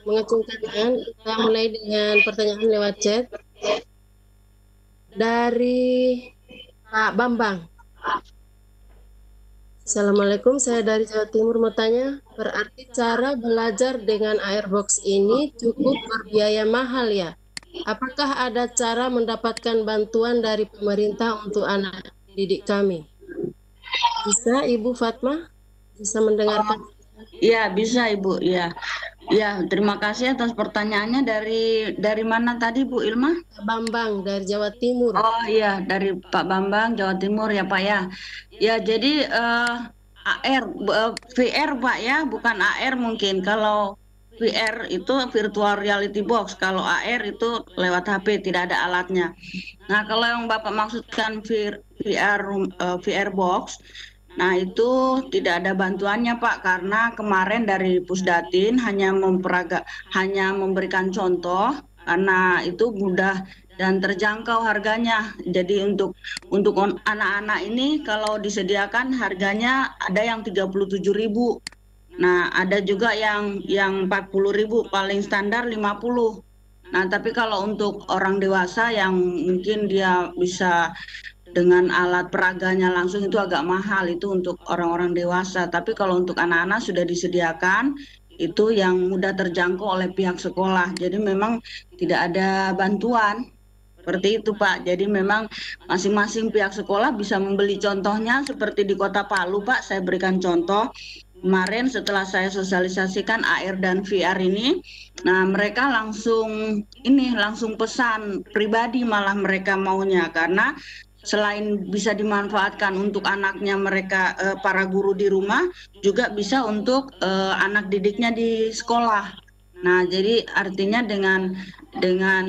mengacungkan tangan, kita mulai dengan pertanyaan lewat chat. Dari Pak Bambang. Assalamualaikum, saya dari Jawa Timur mau tanya, berarti cara belajar dengan airbox ini cukup berbiaya mahal ya? Apakah ada cara mendapatkan bantuan dari pemerintah untuk anak didik kami? Bisa Ibu Fatma? Bisa mendengarkan? Iya, bisa Ibu, ya. Ya, terima kasih atas pertanyaannya dari dari mana tadi Bu Ilma? Bambang dari Jawa Timur. Oh iya, dari Pak Bambang Jawa Timur ya Pak ya. Ya, jadi uh, eh, AR uh, eh, VR Pak ya, bukan AR mungkin. Kalau VR itu virtual reality box, kalau AR itu lewat HP tidak ada alatnya. Nah, kalau yang Bapak maksudkan VR uh, VR box Nah, itu tidak ada bantuannya, Pak, karena kemarin dari Pusdatin hanya memperaga hanya memberikan contoh karena itu mudah dan terjangkau harganya. Jadi untuk untuk anak-anak ini kalau disediakan harganya ada yang 37.000. Nah, ada juga yang yang 40.000 paling standar 50. Nah, tapi kalau untuk orang dewasa yang mungkin dia bisa dengan alat peraganya langsung itu agak mahal itu untuk orang-orang dewasa. Tapi kalau untuk anak-anak sudah disediakan itu yang mudah terjangkau oleh pihak sekolah. Jadi memang tidak ada bantuan seperti itu Pak. Jadi memang masing-masing pihak sekolah bisa membeli contohnya seperti di Kota Palu Pak. Saya berikan contoh kemarin setelah saya sosialisasikan AR dan VR ini, nah mereka langsung ini langsung pesan pribadi malah mereka maunya karena selain bisa dimanfaatkan untuk anaknya mereka uh, para guru di rumah juga bisa untuk uh, anak didiknya di sekolah. Nah, jadi artinya dengan dengan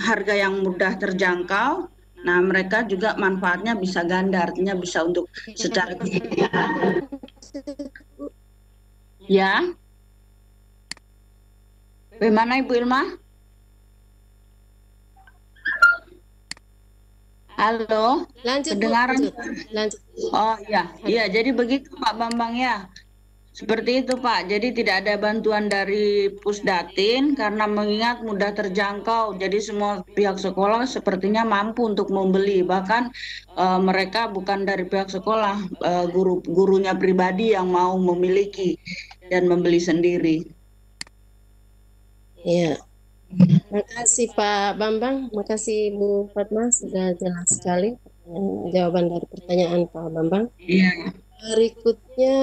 harga yang mudah terjangkau, Nah, mereka juga manfaatnya bisa ganda, artinya bisa untuk secara Ya. Bagaimana Ibu Ilma? Halo, Lanjut, kedengaran? lanjut. Lanjut. Oh iya, iya. Jadi begitu Pak Bambang ya. Seperti itu Pak. Jadi tidak ada bantuan dari Pusdatin karena mengingat mudah terjangkau. Jadi semua pihak sekolah sepertinya mampu untuk membeli. Bahkan eh, mereka bukan dari pihak sekolah, eh, guru gurunya pribadi yang mau memiliki dan membeli sendiri. Ya. Makasih Pak Bambang, makasih Bu Fatma. Sudah jelas sekali eh, jawaban dari pertanyaan Pak Bambang. Iya. Berikutnya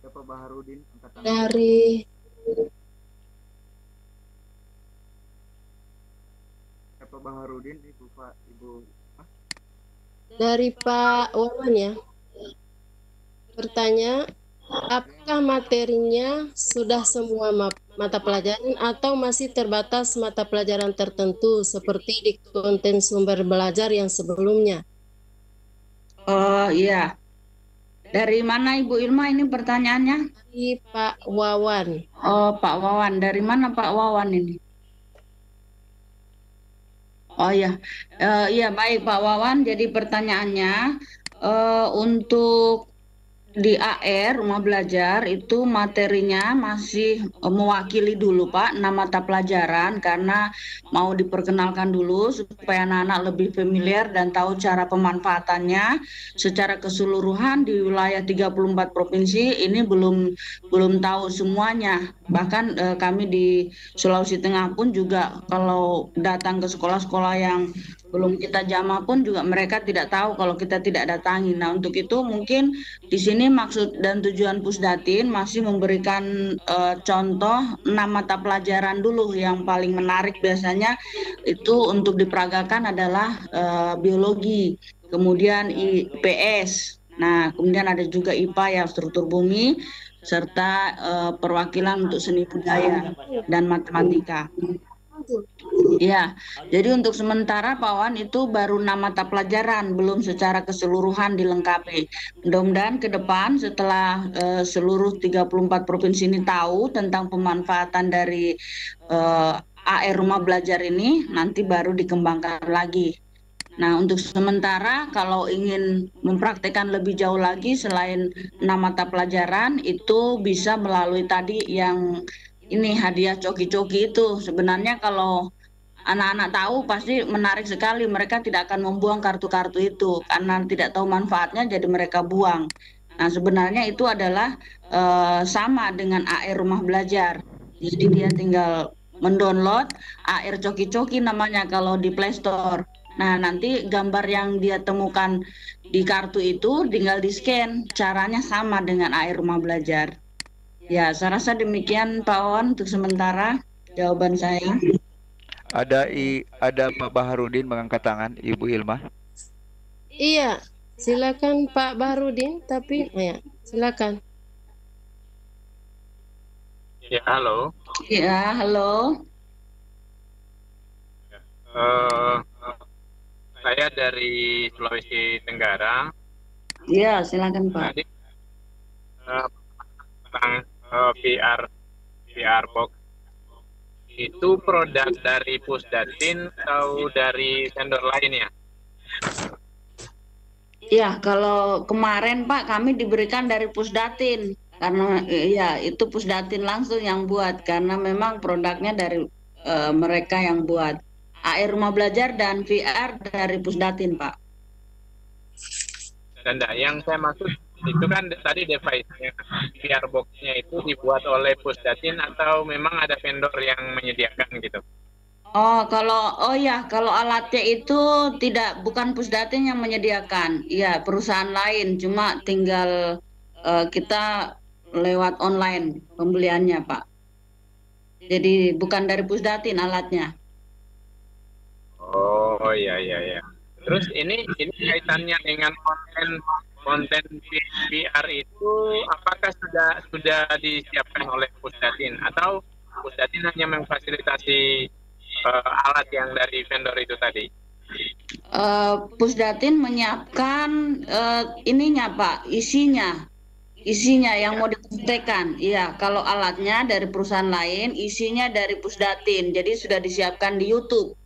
Bapak Baharudin angkatan dari Bapak Baharudin Ibu Pak Ibu dari Pak Wawan ya. Bertanya, apakah materinya sudah semua ma- mata pelajaran atau masih terbatas mata pelajaran tertentu seperti di konten sumber belajar yang sebelumnya? Oh iya. Dari mana Ibu Ilma ini pertanyaannya? Dari Pak Wawan. Oh Pak Wawan. Dari mana Pak Wawan ini? Oh iya, Eh, iya baik Pak Wawan. Jadi pertanyaannya eh, untuk di AR rumah belajar itu materinya masih eh, mewakili dulu Pak enam mata pelajaran karena mau diperkenalkan dulu supaya anak-anak lebih familiar dan tahu cara pemanfaatannya secara keseluruhan di wilayah 34 provinsi ini belum belum tahu semuanya. Bahkan eh, kami di Sulawesi Tengah pun juga kalau datang ke sekolah-sekolah yang belum kita jamah pun juga mereka tidak tahu kalau kita tidak datangi. Nah, untuk itu mungkin di sini maksud dan tujuan Pusdatin masih memberikan eh, contoh enam mata pelajaran dulu yang paling menarik biasanya itu untuk diperagakan adalah eh, biologi, kemudian IPS. Nah, kemudian ada juga IPA ya struktur bumi serta eh, perwakilan untuk seni budaya dan matematika. Ya, jadi untuk sementara Pak Wan itu baru enam mata pelajaran, belum secara keseluruhan dilengkapi. Mudah-mudahan ke depan setelah eh, seluruh 34 provinsi ini tahu tentang pemanfaatan dari eh, AR rumah belajar ini, nanti baru dikembangkan lagi. Nah, untuk sementara kalau ingin mempraktekkan lebih jauh lagi selain enam mata pelajaran itu bisa melalui tadi yang ini hadiah coki-coki itu sebenarnya kalau anak-anak tahu pasti menarik sekali mereka tidak akan membuang kartu-kartu itu karena tidak tahu manfaatnya jadi mereka buang. Nah sebenarnya itu adalah eh, sama dengan AR rumah belajar. Jadi dia tinggal mendownload AR coki-coki namanya kalau di Play Store. Nah nanti gambar yang dia temukan di kartu itu tinggal di scan. Caranya sama dengan AR rumah belajar. Ya, saya rasa demikian Pak Wan untuk sementara jawaban saya. Ada i ada Pak Baharudin mengangkat tangan Ibu Ilma. Iya, silakan Pak Barudin, tapi ya, silakan. Ya, halo. Ya, halo. Eh, saya dari Sulawesi Tenggara. Ya, silakan Pak. Tadi eh, tentang eh, VR VR box itu produk dari Pusdatin atau dari vendor lain ya? Ya, kalau kemarin Pak kami diberikan dari Pusdatin karena ya itu Pusdatin langsung yang buat karena memang produknya dari eh, mereka yang buat. AR Rumah Belajar dan VR dari Pusdatin, Pak. Dan yang saya maksud itu kan tadi device-nya VR box-nya itu dibuat oleh Pusdatin atau memang ada vendor yang menyediakan gitu? Oh, kalau oh ya, kalau alatnya itu tidak bukan Pusdatin yang menyediakan. Iya, perusahaan lain, cuma tinggal eh, kita lewat online pembeliannya, Pak. Jadi bukan dari Pusdatin alatnya. Oh iya iya iya. Terus ini ini kaitannya dengan konten konten VR itu apakah sudah sudah disiapkan oleh Pusdatin atau Pusdatin hanya memfasilitasi uh, alat yang dari vendor itu tadi? Uh, Pusdatin menyiapkan uh, ininya Pak, isinya, isinya yang mau dipraktekkan. Iya, kalau alatnya dari perusahaan lain, isinya dari Pusdatin. Jadi sudah disiapkan di YouTube.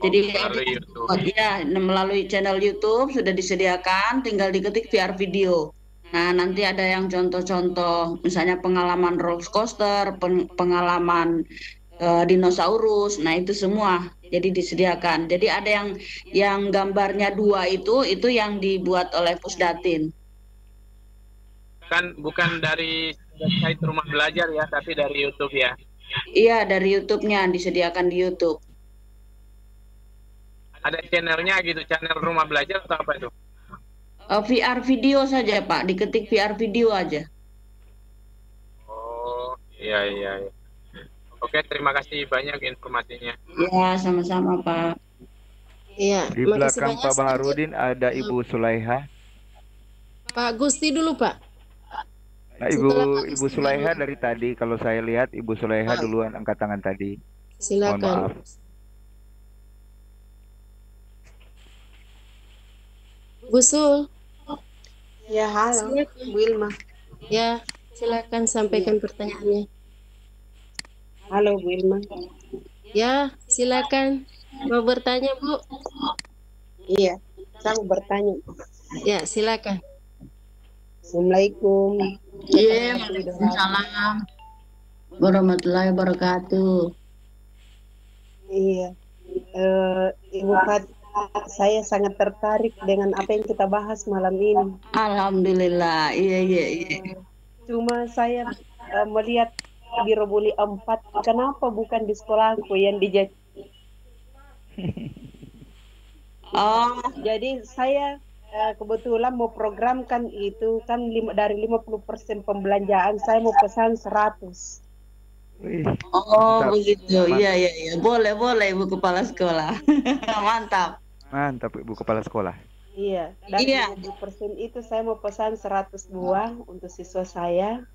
Jadi melalui YouTube. ya melalui channel YouTube sudah disediakan, tinggal diketik VR video. Nah nanti ada yang contoh-contoh, misalnya pengalaman roller coaster, pengalaman uh, dinosaurus, nah itu semua jadi disediakan. Jadi ada yang yang gambarnya dua itu itu yang dibuat oleh Pusdatin. Kan bukan dari website rumah belajar ya, tapi dari YouTube ya. Iya dari YouTube-nya disediakan di YouTube ada channelnya gitu channel rumah belajar atau apa itu uh, VR video saja pak diketik VR video aja oh iya iya, iya. oke terima kasih banyak informasinya ya sama-sama pak Iya, di belakang Pak Baharudin ada Ibu Sulaiha. Pak Gusti dulu, Pak. Nah, Ibu Ibu Sulaiha dari tadi kalau saya lihat Ibu Sulaiha duluan angkat tangan tadi. Silakan. Mohon maaf. Gusul. Ya, halo. Silakan. Wilma. Ya, silakan sampaikan pertanyaannya. Halo, Wilma. Ya, silakan. Mau bertanya, Bu? Iya, saya mau bertanya. Ya, silakan. Assalamualaikum. Iya, Waalaikumsalam. Warahmatullahi wabarakatuh. Iya. Uh, Ibu Fat saya sangat tertarik dengan apa yang kita bahas malam ini. Alhamdulillah, iya iya iya. Cuma saya uh, melihat di Robuli 4, kenapa bukan di sekolahku yang di Oh, jadi saya uh, kebetulan mau programkan itu kan lima, dari 50% pembelanjaan saya mau pesan 100. Oh Mantap. begitu, iya iya iya, boleh boleh ibu kepala sekolah, mantap. Mantap ibu kepala sekolah. Iya, dan iya. persen itu saya mau pesan 100 buah untuk siswa saya,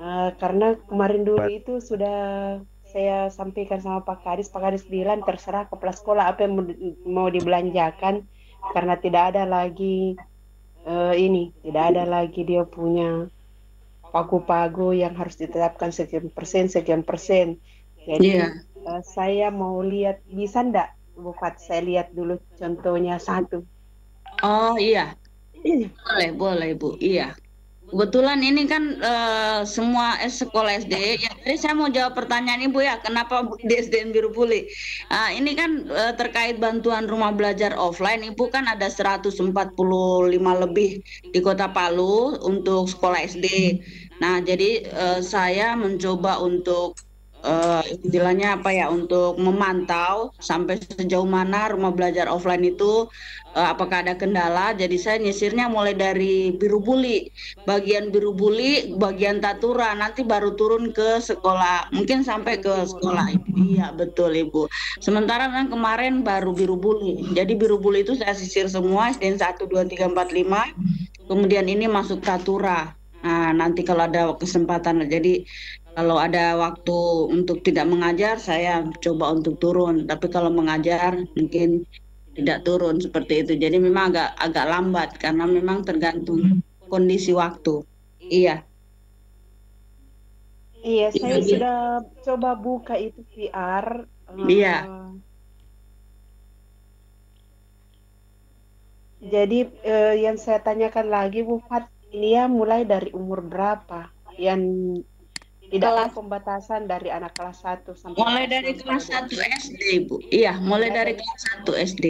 uh, karena kemarin dulu But... itu sudah saya sampaikan sama Pak Kadis, Pak Kadis bilang terserah kepala sekolah apa yang mau dibelanjakan, karena tidak ada lagi uh, ini, tidak ada lagi dia punya pagu-pagu yang harus ditetapkan sekian persen sekian persen jadi yeah. uh, saya mau lihat bisa ndak Bu Fat saya lihat dulu contohnya satu oh iya boleh boleh Bu iya Kebetulan ini kan uh, semua sekolah SD. Ya, jadi saya mau jawab pertanyaan Ibu ya, kenapa di SDN Biru Puli? Uh, ini kan uh, terkait bantuan rumah belajar offline. Ibu kan ada 145 lebih di Kota Palu untuk sekolah SD. Nah, jadi uh, saya mencoba untuk uh, istilahnya apa ya untuk memantau sampai sejauh mana rumah belajar offline itu uh, apakah ada kendala. Jadi saya nyisirnya mulai dari biru buli. Bagian biru buli bagian tatura nanti baru turun ke sekolah mungkin sampai ke sekolah iya betul ibu. Sementara memang kemarin baru biru buli. Jadi biru buli itu saya sisir semua SDN 1 2 3 4 5 kemudian ini masuk tatura. Nah, nanti kalau ada kesempatan, jadi kalau ada waktu untuk tidak mengajar, saya coba untuk turun. Tapi kalau mengajar, mungkin tidak turun seperti itu. Jadi memang agak agak lambat karena memang tergantung kondisi waktu. Iya. Iya, saya Jadi, sudah coba buka itu VR. Iya. Uh, jadi uh, yang saya tanyakan lagi Bu Fat, ini ya mulai dari umur berapa? Yang tidak kelas. pembatasan dari anak kelas 1 sampai mulai dari kelas 1 SD ibu iya mulai dari kelas 1 SD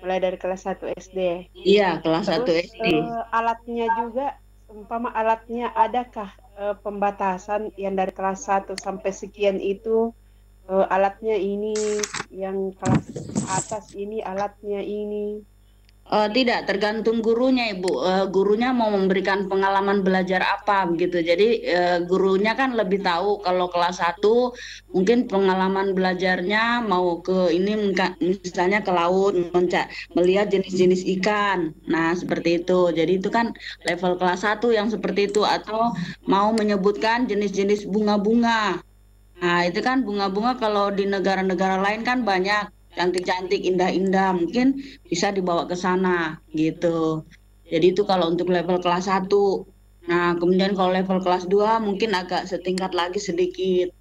mulai dari kelas 1 SD iya kelas Terus, 1 SD uh, alatnya juga umpama alatnya adakah uh, pembatasan yang dari kelas 1 sampai sekian itu? Uh, alatnya ini yang kelas atas ini alatnya ini Uh, tidak, tergantung gurunya Ibu. Uh, gurunya mau memberikan pengalaman belajar apa begitu. Jadi uh, gurunya kan lebih tahu kalau kelas 1 mungkin pengalaman belajarnya mau ke ini misalnya ke laut melihat jenis-jenis ikan. Nah, seperti itu. Jadi itu kan level kelas 1 yang seperti itu atau mau menyebutkan jenis-jenis bunga-bunga. Nah, itu kan bunga-bunga kalau di negara-negara lain kan banyak cantik-cantik, indah-indah, mungkin bisa dibawa ke sana gitu. Jadi itu kalau untuk level kelas 1. Nah, kemudian kalau level kelas 2 mungkin agak setingkat lagi sedikit.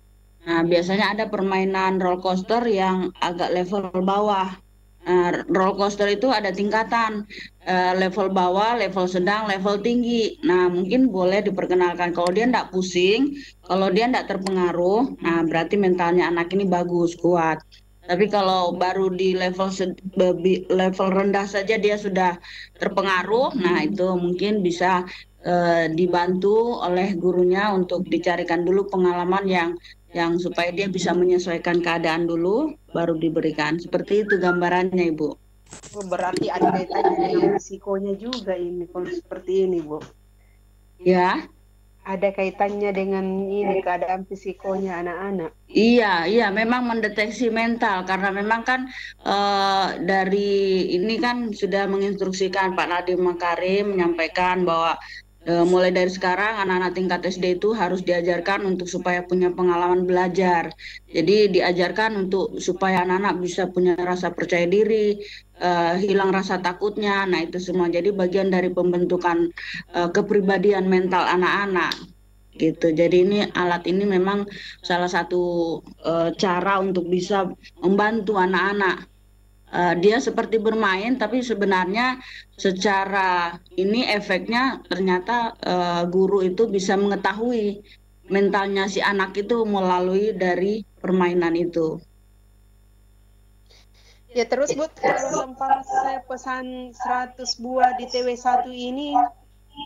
Nah, biasanya ada permainan roller coaster yang agak level bawah. Nah, roller coaster itu ada tingkatan, uh, level bawah, level sedang, level tinggi. Nah, mungkin boleh diperkenalkan. Kalau dia tidak pusing, kalau dia tidak terpengaruh, nah berarti mentalnya anak ini bagus, kuat. Tapi kalau baru di level level rendah saja dia sudah terpengaruh, nah itu mungkin bisa eh, dibantu oleh gurunya untuk dicarikan dulu pengalaman yang yang supaya dia bisa menyesuaikan keadaan dulu baru diberikan. Seperti itu gambarannya, Ibu. Oh, berarti ada kaitannya dengan risikonya juga ini kalau seperti ini, Bu. Ya ada kaitannya dengan ini keadaan psikonya anak-anak. Iya, iya, memang mendeteksi mental karena memang kan uh, dari ini kan sudah menginstruksikan Pak Nadiem Makarim menyampaikan bahwa uh, mulai dari sekarang anak-anak tingkat SD itu harus diajarkan untuk supaya punya pengalaman belajar. Jadi diajarkan untuk supaya anak-anak bisa punya rasa percaya diri, uh, hilang rasa takutnya. Nah, itu semua jadi bagian dari pembentukan uh, kepribadian mental anak-anak gitu. Jadi ini alat ini memang salah satu uh, cara untuk bisa membantu anak-anak. Uh, dia seperti bermain tapi sebenarnya secara ini efeknya ternyata uh, guru itu bisa mengetahui mentalnya si anak itu melalui dari permainan itu. Ya terus Bu, kalau saya pesan 100 buah di TW1 ini,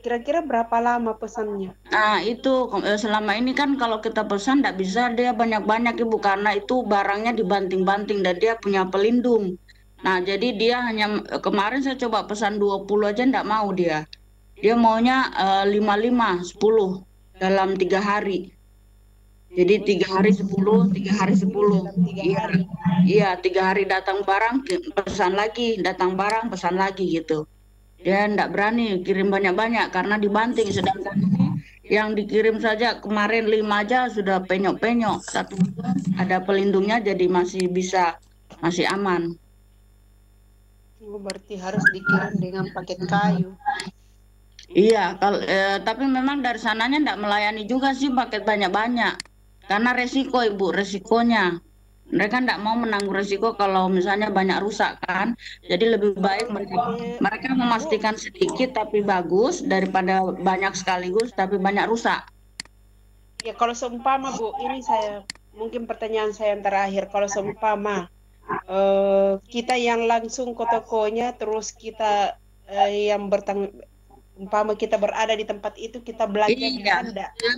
kira-kira berapa lama pesannya? Nah itu eh, selama ini kan kalau kita pesan tidak bisa dia banyak-banyak Ibu, karena itu barangnya dibanting-banting dan dia punya pelindung. Nah jadi dia hanya, kemarin saya coba pesan 20 aja tidak mau dia. Dia maunya uh, 55, 10 dalam tiga hari. Jadi tiga hari sepuluh, tiga hari sepuluh. Iya, iya tiga hari datang barang pesan lagi, datang barang pesan lagi gitu. Dia tidak berani kirim banyak-banyak karena dibanting. Sedangkan yang dikirim saja kemarin lima aja sudah penyok-penyok. Satu ada pelindungnya jadi masih bisa masih aman. Oh, berarti harus dikirim dengan paket kayu. Iya, kalau eh, tapi memang dari sananya tidak melayani juga sih paket banyak-banyak. Karena resiko ibu, resikonya. Mereka tidak mau menanggung resiko kalau misalnya banyak rusak kan. Jadi lebih baik mereka mereka memastikan sedikit tapi bagus daripada banyak sekaligus tapi banyak rusak. Ya kalau seumpama Bu, ini saya mungkin pertanyaan saya yang terakhir. Kalau seumpama uh, kita yang langsung ke tokonya terus kita uh, yang bertanggung umpama kita berada di tempat itu kita belajar iya.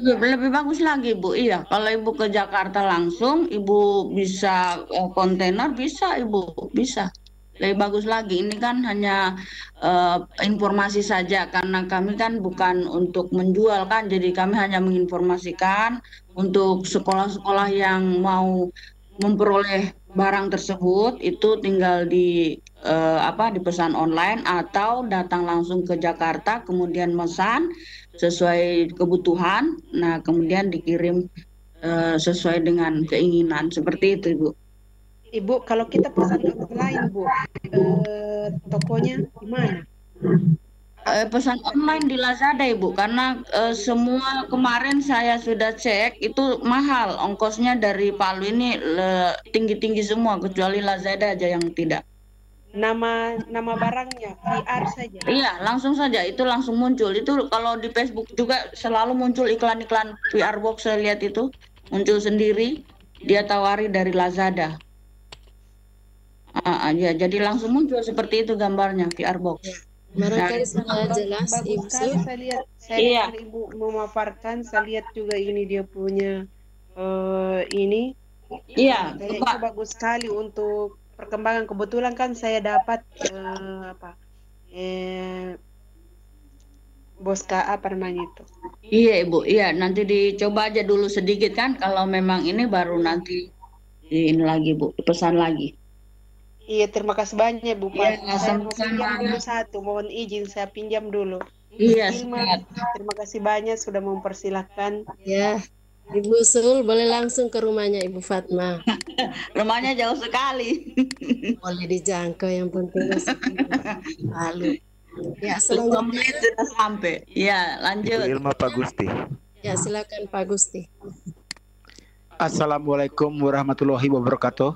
Lebih, lebih bagus lagi Bu. Iya, kalau Ibu ke Jakarta langsung, Ibu bisa uh, kontainer bisa Ibu, bisa. Lebih bagus lagi. Ini kan hanya uh, informasi saja karena kami kan bukan untuk menjual kan, jadi kami hanya menginformasikan untuk sekolah-sekolah yang mau memperoleh barang tersebut itu tinggal di uh, apa dipesan online atau datang langsung ke Jakarta kemudian mesan sesuai kebutuhan. Nah kemudian dikirim uh, sesuai dengan keinginan. Seperti itu Ibu. Ibu kalau kita pesan online Bu uh, tokonya di Uh, pesan online di Lazada Ibu karena uh, semua kemarin saya sudah cek itu mahal ongkosnya dari Palu ini tinggi-tinggi semua kecuali Lazada aja yang tidak nama nama barangnya VR saja. Iya, langsung saja itu langsung muncul. Itu kalau di Facebook juga selalu muncul iklan-iklan VR box saya lihat itu muncul sendiri. Dia tawari dari Lazada. Ah, ya, jadi langsung muncul seperti itu gambarnya VR box. Barangkali nah, jelas Ibu. Saya lihat, saya iya. lihat Ibu memaparkan, saya lihat juga ini dia punya uh, ini. Iya, itu bagus sekali untuk perkembangan kebetulan kan saya dapat uh, apa eh boska apa namanya itu iya ibu iya nanti dicoba aja dulu sedikit kan kalau memang ini baru nanti ini lagi bu pesan lagi iya terima kasih banyak bu iya, saya mau pinjam dulu satu mohon izin saya pinjam dulu iya terima kasih banyak sudah mempersilahkan ya Ibu Sul boleh langsung ke rumahnya Ibu Fatma. Rumahnya jauh sekali. Boleh dijangkau yang penting lalu. Ya, selanjutnya sudah sampai. Ya, Ibu lanjut. Ilma Pak Gusti. ya silakan Pak Gusti. Assalamualaikum warahmatullahi wabarakatuh.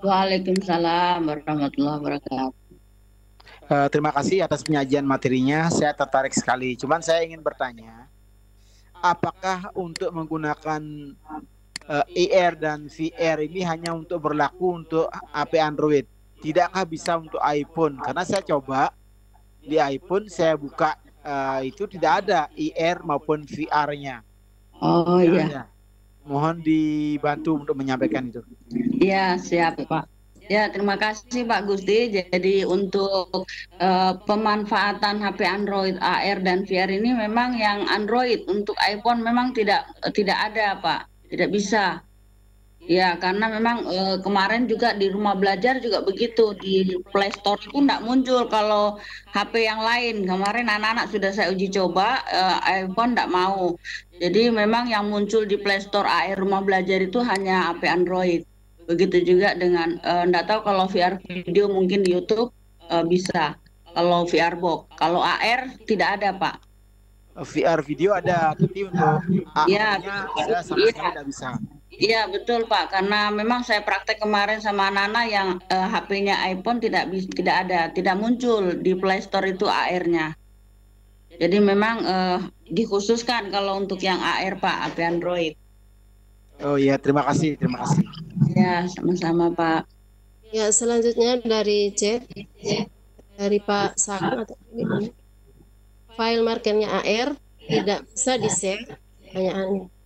Waalaikumsalam warahmatullahi wabarakatuh. Eh, terima kasih atas penyajian materinya. Saya tertarik sekali. Cuman saya ingin bertanya, apakah untuk menggunakan eh, IR dan VR ini hanya untuk berlaku untuk HP Android? Tidakkah bisa untuk iPhone? Karena saya coba di iPhone saya buka eh, itu tidak ada IR maupun VR-nya. Oh iya. Ya. Mohon dibantu untuk menyampaikan itu. Iya, siap Pak. Ya, terima kasih Pak Gusti. Jadi untuk eh, pemanfaatan HP Android AR dan VR ini memang yang Android untuk iPhone memang tidak tidak ada Pak, tidak bisa. Ya, karena memang eh, kemarin juga di rumah belajar juga begitu di Play Store itu tidak muncul kalau HP yang lain. Kemarin anak-anak sudah saya uji coba, eh, iPhone tidak mau. Jadi memang yang muncul di Play Store AR rumah belajar itu hanya HP Android. Begitu juga dengan enggak tahu kalau VR video mungkin di YouTube eh, bisa. Kalau VR box, kalau AR tidak ada, Pak. VR video ada, tapi untuk AR-nya saya sama iya. sekali tidak bisa. Iya, betul, Pak. Karena memang saya praktek kemarin sama anak-anak yang eh, HP-nya iPhone tidak tidak ada, tidak muncul di Play Store itu AR-nya. Jadi memang eh, dikhususkan kalau untuk yang AR, Pak, HP Android. Oh iya, terima kasih, terima kasih. Ya, sama-sama, Pak. Ya, selanjutnya dari chat dari Pak Sakum atau gimana? File markernya AR tidak bisa di-share pertanyaannya.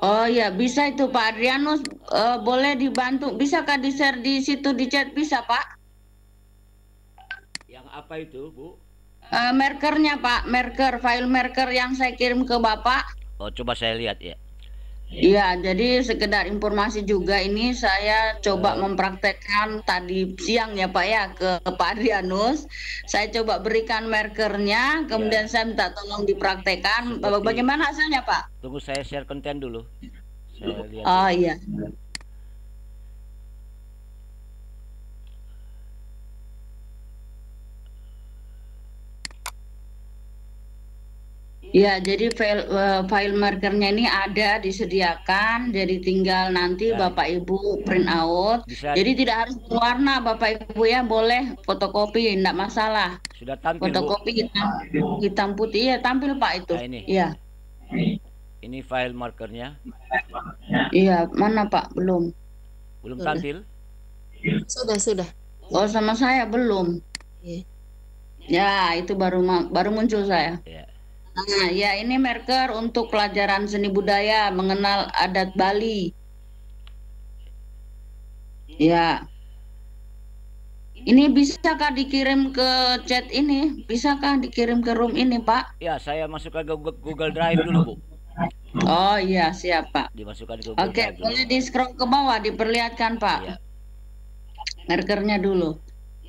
Oh ya, bisa itu Pak Adrianus eh, boleh dibantu. Bisakah di-share di situ di chat bisa, Pak? Yang apa itu, Bu? Eh, markernya, Pak, marker file marker yang saya kirim ke Bapak. Oh, coba saya lihat ya. Iya, jadi sekedar informasi juga ini saya coba mempraktekkan tadi siang ya Pak ya ke Pak Adrianus. Saya coba berikan markernya, kemudian saya minta tolong dipraktekkan. Seperti- Bagaimana hasilnya Pak? Tunggu saya share konten dulu. Saya lihat. Oh iya. Ya, jadi file, eh, file markernya ini ada disediakan, jadi tinggal nanti Ya. Bapak Ibu print out. Bisa Jadi tidak harus berwarna Bapak Ibu ya, boleh fotokopi, tidak masalah. sudah tampil, Bu. Fotokopi hitam, hitam putih, ya tampil Pak itu. Nah, ini. Iya, Ini file markernya. iya, mana Pak? Belum. Belum Sudah. tampil? Sudah, sudah. Oh, sama saya belum. Iya. Ya, itu baru baru muncul saya. Ya. Nah, ya ini marker untuk pelajaran seni budaya mengenal adat Bali. Ya. Ini bisakah dikirim ke chat ini? Bisakah dikirim ke room ini, Pak? Ya, saya masuk ke Google, Drive dulu, Bu. Oh iya, siap, Pak. Dimasukkan ke Google Oke, Drive dulu. boleh di scroll ke bawah diperlihatkan, Pak. Ya. Markernya dulu.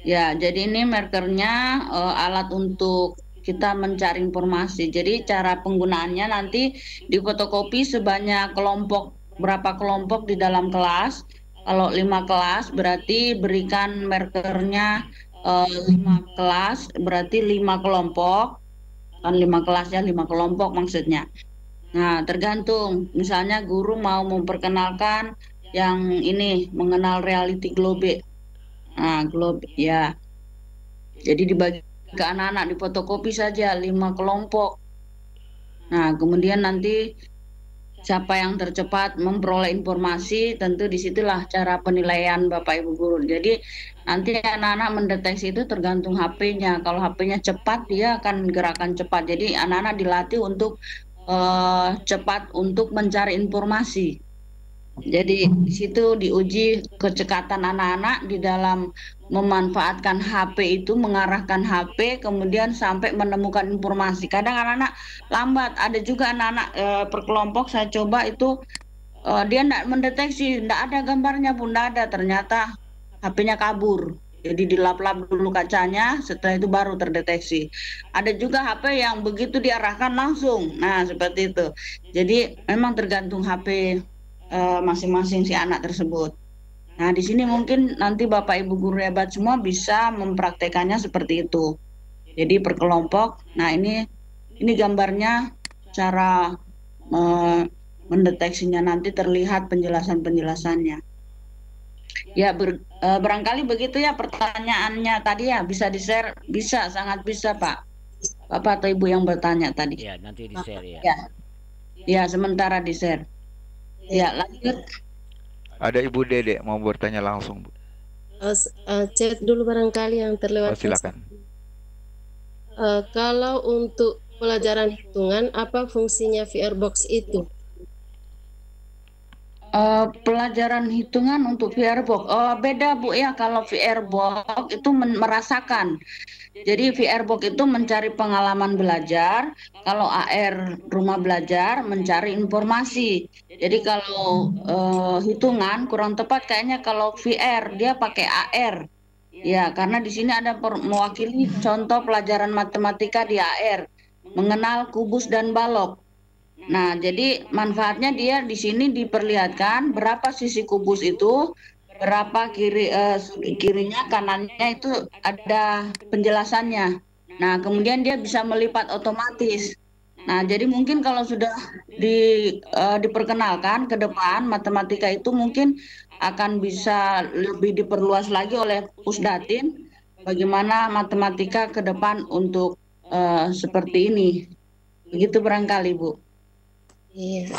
Ya, jadi ini markernya eh, alat untuk kita mencari informasi. Jadi cara penggunaannya nanti difotokopi sebanyak kelompok berapa kelompok di dalam kelas. Kalau lima kelas berarti berikan markernya eh, lima kelas berarti lima kelompok kan lima kelasnya lima kelompok maksudnya. Nah tergantung misalnya guru mau memperkenalkan yang ini mengenal reality globe. Nah globe ya. Jadi dibagi ke anak-anak di fotokopi saja lima kelompok. Nah, kemudian nanti siapa yang tercepat memperoleh informasi, tentu di situlah cara penilaian Bapak Ibu guru. Jadi nanti anak-anak mendeteksi itu tergantung HP-nya. Kalau HP-nya cepat, dia akan gerakan cepat. Jadi anak-anak dilatih untuk eh, cepat untuk mencari informasi. Jadi di situ diuji kecekatan anak-anak di dalam memanfaatkan HP itu mengarahkan HP kemudian sampai menemukan informasi. Kadang anak-anak lambat. Ada juga anak-anak eh, per kelompok saya coba itu eh, dia tidak mendeteksi, tidak ada gambarnya pun tidak ada. Ternyata HP-nya kabur. Jadi dilap-lap dulu kacanya, setelah itu baru terdeteksi. Ada juga HP yang begitu diarahkan langsung. Nah, seperti itu. Jadi memang tergantung HP eh, masing-masing si anak tersebut. Nah, di sini mungkin nanti Bapak Ibu guru hebat semua bisa mempraktekannya seperti itu. Jadi per kelompok. Nah, ini ini gambarnya cara eh, mendeteksinya nanti terlihat penjelasan-penjelasannya. Ya ber, e, barangkali begitu ya pertanyaannya tadi ya bisa di share bisa sangat bisa Pak Bapak atau Ibu yang bertanya tadi. Ya nanti di share ya. Ya, ya sementara di share. Ya lanjut. Ada Ibu Dede mau bertanya langsung, Bu. Uh, uh, cek dulu barangkali yang terlewat. Oh, silakan. Uh, kalau untuk pelajaran hitungan, apa fungsinya VR box itu? Uh, pelajaran hitungan untuk VR box. Oh, beda Bu ya kalau VR box itu merasakan. Jadi VR box itu mencari pengalaman belajar, kalau AR rumah belajar mencari informasi. Jadi kalau uh, hitungan kurang tepat kayaknya kalau VR dia pakai AR. Ya, karena di sini ada mewakili contoh pelajaran matematika di AR, mengenal kubus dan balok. Nah, jadi manfaatnya dia di sini diperlihatkan berapa sisi kubus itu, berapa kiri eh, kirinya, kanannya itu ada penjelasannya. Nah, kemudian dia bisa melipat otomatis. Nah, jadi mungkin kalau sudah di, uh, diperkenalkan ke depan matematika itu mungkin akan bisa lebih diperluas lagi oleh Pusdatin bagaimana matematika ke depan untuk uh, seperti ini. Begitu barangkali, Bu. Iya,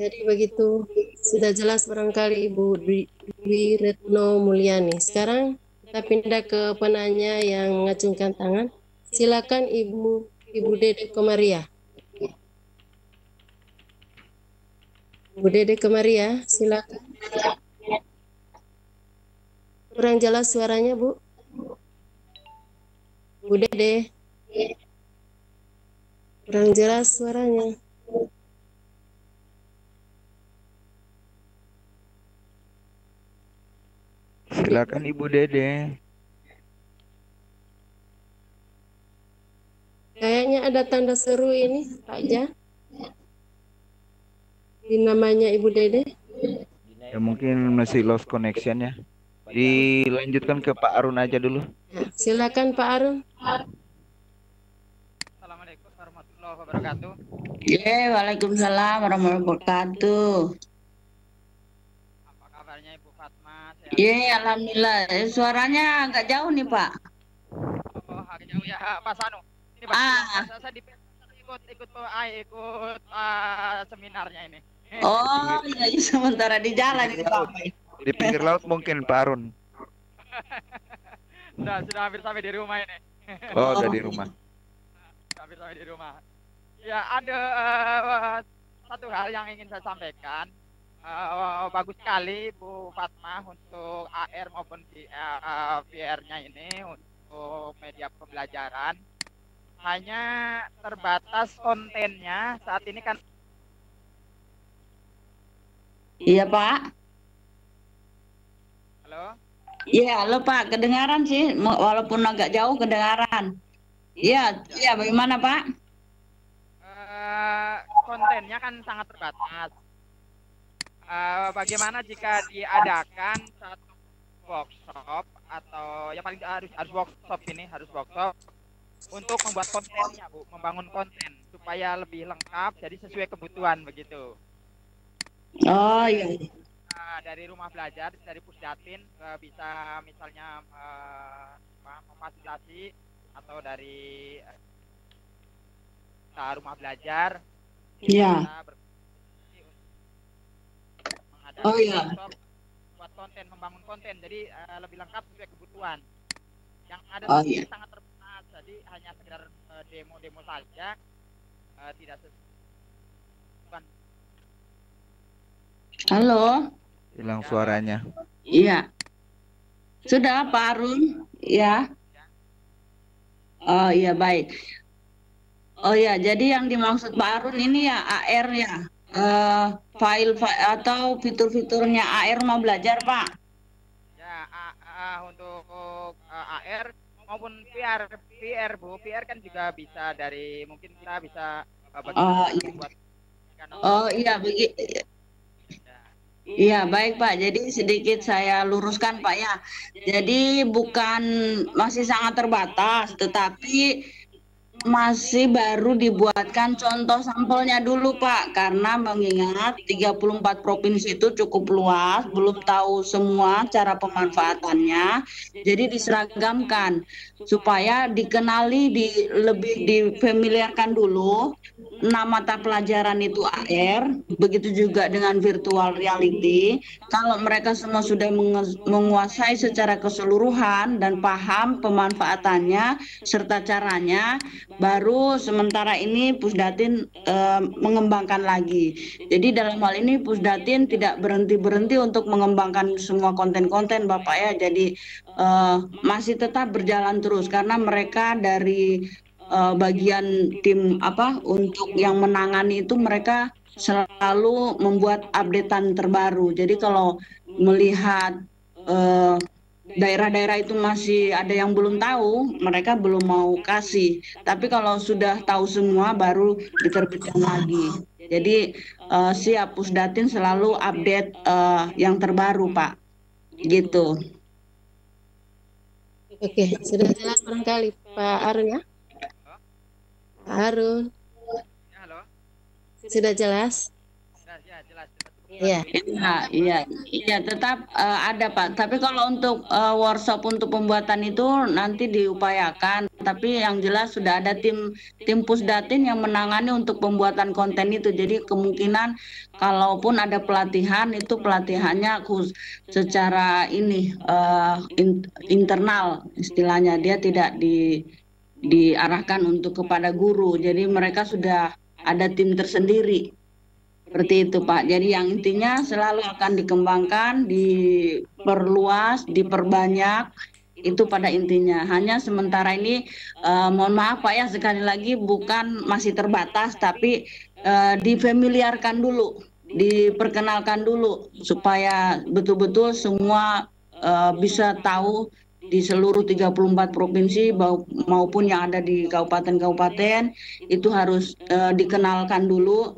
jadi begitu sudah jelas barangkali Ibu Dwi Retno Mulyani. Sekarang kita pindah ke penanya yang mengacungkan tangan. Silakan Ibu Ibu Dede Komaria. Ibu Dede Komaria, silakan. Kurang jelas suaranya, Bu. Bu Dede. Kurang jelas suaranya. Silakan Ibu Dede. Kayaknya ada tanda seru ini, Pak Ja. Di namanya Ibu Dede. Ya mungkin masih lost connection ya. Dilanjutkan ke Pak Arun aja dulu. Ya, silakan Pak Arun. Assalamualaikum warahmatullahi wabarakatuh. Ya, Waalaikumsalam warahmatullahi wabarakatuh. Iya, alhamdulillah. Eh, suaranya agak jauh nih, Pak. Oh, agak jauh ya, Pak Sanu. Ini Pak, ah. saya, saya di ikut ikut ah, ikut uh, seminarnya ini. Oh, iya, iya sementara di jalan ini, Pak. Di pinggir laut mungkin, Pak Arun. sudah, sudah hampir sampai di rumah ini. Oh, udah di rumah. hampir sampai di rumah. Ya, ada uh, satu hal yang ingin saya sampaikan uh, bagus sekali Bu Fatma untuk AR maupun uh, VR-nya ini untuk media pembelajaran. Hanya terbatas kontennya saat ini kan. Iya Pak. Halo. Iya, halo Pak, kedengaran sih, walaupun agak jauh kedengaran. Iya, iya, bagaimana Pak? Uh, kontennya kan sangat terbatas uh, bagaimana jika diadakan satu workshop atau yang paling harus harus workshop ini harus workshop untuk membuat kontennya bu membangun konten supaya lebih lengkap jadi sesuai kebutuhan begitu oh iya uh, dari rumah belajar dari pusdatin uh, bisa misalnya uh, memfasilitasi atau dari uh, rumah belajar Iya. Yeah oh iya. Buat konten membangun konten. Jadi uh, lebih lengkap sesuai kebutuhan. Yang ada oh, iya. sangat terbatas jadi hanya sekedar uh, demo-demo saja. Uh, tidak sesuai halo? Hilang suaranya. Iya. Sudah Pak Arun? Ya. Oh iya baik. Oh ya jadi yang dimaksud Pak Arun ini ya AR ya file, file atau fitur-fiturnya AR mau belajar Pak? Ya, uh, uh, untuk uh, AR maupun VR VR Bu VR kan juga bisa dari mungkin kita bisa uh, oh, iya. buat Oh iya begitu Iya baik Pak. Jadi sedikit saya luruskan Pak ya. Jadi bukan masih sangat terbatas, tetapi masih baru dibuatkan contoh sampelnya dulu Pak. Karena mengingat 34 provinsi itu cukup luas belum tahu semua cara pemanfaatannya jadi diseragamkan supaya dikenali di lebih difamiliarkan dulu. Enam mata pelajaran itu AR begitu juga dengan virtual reality. Kalau mereka semua sudah menguasai secara keseluruhan dan paham pemanfaatannya serta caranya baru sementara ini Pusdatin uh, mengembangkan lagi. Jadi dalam hal ini Pusdatin tidak berhenti-berhenti untuk mengembangkan semua konten-konten Bapak ya. Jadi uh, masih tetap berjalan terus karena mereka dari uh, bagian tim apa untuk yang menangani itu mereka selalu membuat updatean terbaru. Jadi kalau melihat uh, daerah-daerah itu masih ada yang belum tahu, mereka belum mau kasih. Tapi kalau sudah tahu semua, baru diterbitkan lagi. Jadi uh, siap Pusdatin selalu update uh, yang terbaru, Pak. Gitu. Oke, sudah jelas barangkali Pak Arun ya? Pak Arun. Sudah jelas? Iya. Iya, iya, iya tetap uh, ada Pak. Tapi kalau untuk uh, workshop untuk pembuatan itu nanti diupayakan. Tapi yang jelas sudah ada tim tim Pusdatin yang menangani untuk pembuatan konten itu. Jadi kemungkinan kalaupun ada pelatihan itu pelatihannya khusus secara ini uh, in, internal istilahnya dia tidak di diarahkan untuk kepada guru. Jadi mereka sudah ada tim tersendiri seperti itu Pak. Jadi yang intinya selalu akan dikembangkan, diperluas, diperbanyak itu pada intinya. Hanya sementara ini uh, mohon maaf Pak ya sekali lagi bukan masih terbatas tapi uh, difamiliarkan dulu, diperkenalkan dulu supaya betul-betul semua uh, bisa tahu di seluruh 34 provinsi maupun yang ada di kabupaten-kabupaten itu harus uh, dikenalkan dulu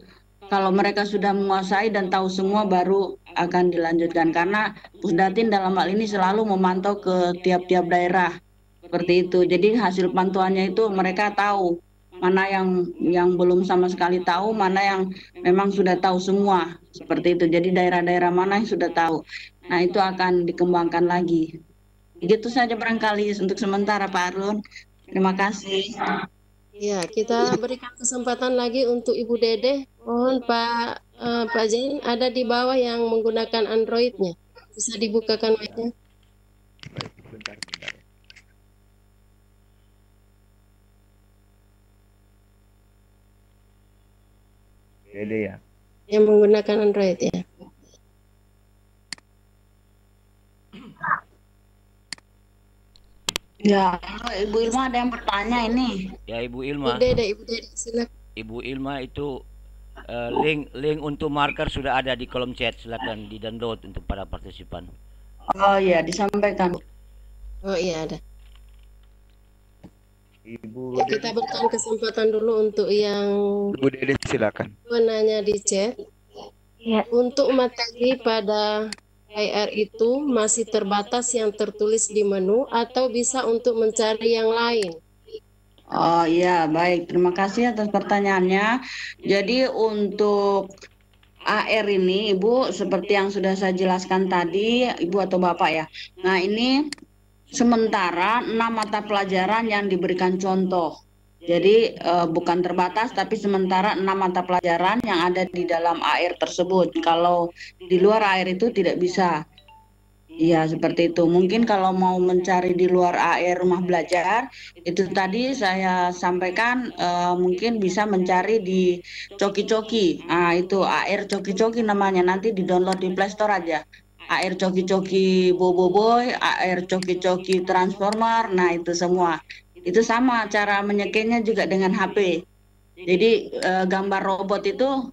kalau mereka sudah menguasai dan tahu semua baru akan dilanjutkan karena Pusdatin dalam hal ini selalu memantau ke tiap-tiap daerah seperti itu. Jadi hasil pantauannya itu mereka tahu mana yang yang belum sama sekali tahu, mana yang memang sudah tahu semua seperti itu. Jadi daerah-daerah mana yang sudah tahu. Nah, itu akan dikembangkan lagi. Gitu saja barangkali untuk sementara Pak Arun. Terima kasih. Ya, kita berikan kesempatan lagi untuk Ibu Dede. Mohon Pak uh, Pak Zain ada di bawah yang menggunakan Androidnya. Bisa dibukakan mic-nya. Baik, Dede ya. Yang menggunakan Android ya. Ya, Ibu Ilma ada yang bertanya ini. Ya, Ibu Ilma. Ibu Dede, Ibu Dede, silakan. Ibu Ilma itu uh, link link untuk marker sudah ada di kolom chat. Silakan di download untuk para partisipan. Oh iya, disampaikan. Oh iya ada. Ibu ya, kita berikan kesempatan dulu untuk yang Ibu Dede silakan. Menanya di chat. Ya. Untuk materi pada IR itu masih terbatas yang tertulis di menu atau bisa untuk mencari yang lain? Oh iya, baik. Terima kasih atas pertanyaannya. Jadi untuk AR ini, Ibu, seperti yang sudah saya jelaskan tadi, Ibu atau Bapak ya. Nah ini sementara enam mata pelajaran yang diberikan contoh. Jadi uh, bukan terbatas tapi sementara enam mata pelajaran yang ada di dalam air tersebut. Kalau di luar air itu tidak bisa. Iya seperti itu. Mungkin kalau mau mencari di luar air rumah belajar itu tadi saya sampaikan uh, mungkin bisa mencari di coki-coki. Nah itu air coki-coki namanya. Nanti di download di Play Store aja. Air coki-coki Bobo Boy, air coki-coki Transformer. Nah itu semua itu sama cara menyekennya juga dengan HP. Jadi e, gambar robot itu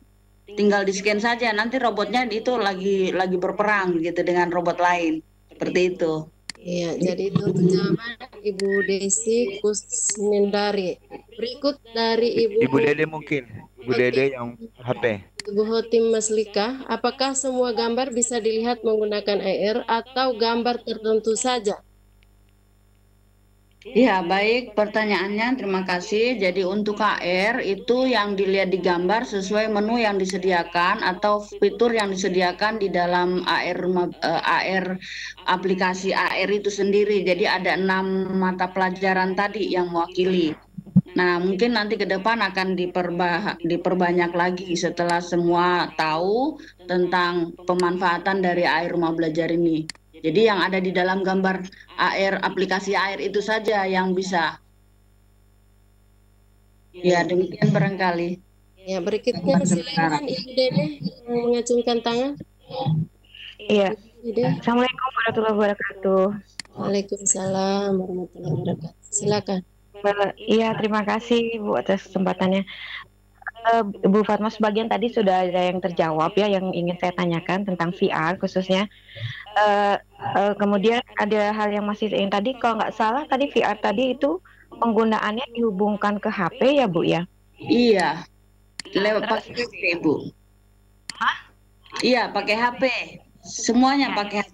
tinggal di scan saja, nanti robotnya itu lagi lagi berperang gitu dengan robot lain. Seperti itu. Iya, jadi itu jawaban Ibu Desi Kusnindari. Berikut dari Ibu Ibu Dede mungkin. Ibu Dede yang HP. Ibu Hotim Maslika, apakah semua gambar bisa dilihat menggunakan AR atau gambar tertentu saja? Ya, baik pertanyaannya. Terima kasih. Jadi untuk KR itu yang dilihat di gambar sesuai menu yang disediakan atau fitur yang disediakan di dalam AR rumah- eh, AR aplikasi AR itu sendiri. Jadi ada enam mata pelajaran tadi yang mewakili. Nah, mungkin nanti ke depan akan diperba- diperbanyak lagi setelah semua tahu tentang pemanfaatan dari AR rumah belajar ini. Jadi yang ada di dalam gambar AR aplikasi AR itu saja yang bisa. Ya, demikian barangkali. Ya, berikutnya silakan Ibu Dede yang mengacungkan tangan. Iya. Assalamualaikum warahmatullahi wabarakatuh. Waalaikumsalam warahmatullahi wabarakatuh. Silakan. Iya, terima kasih Bu atas kesempatannya. Eh, Bu Fatma, sebagian tadi sudah ada yang terjawab ya yang ingin saya tanyakan tentang VR khususnya. Eh, eh, kemudian ada hal yang masih ingin tadi, kalau nggak salah tadi VR tadi itu penggunaannya dihubungkan ke HP ya Bu ya? Iya. Lewat pakai HP, Bu. Iya, pakai HP. Semuanya pakai HP.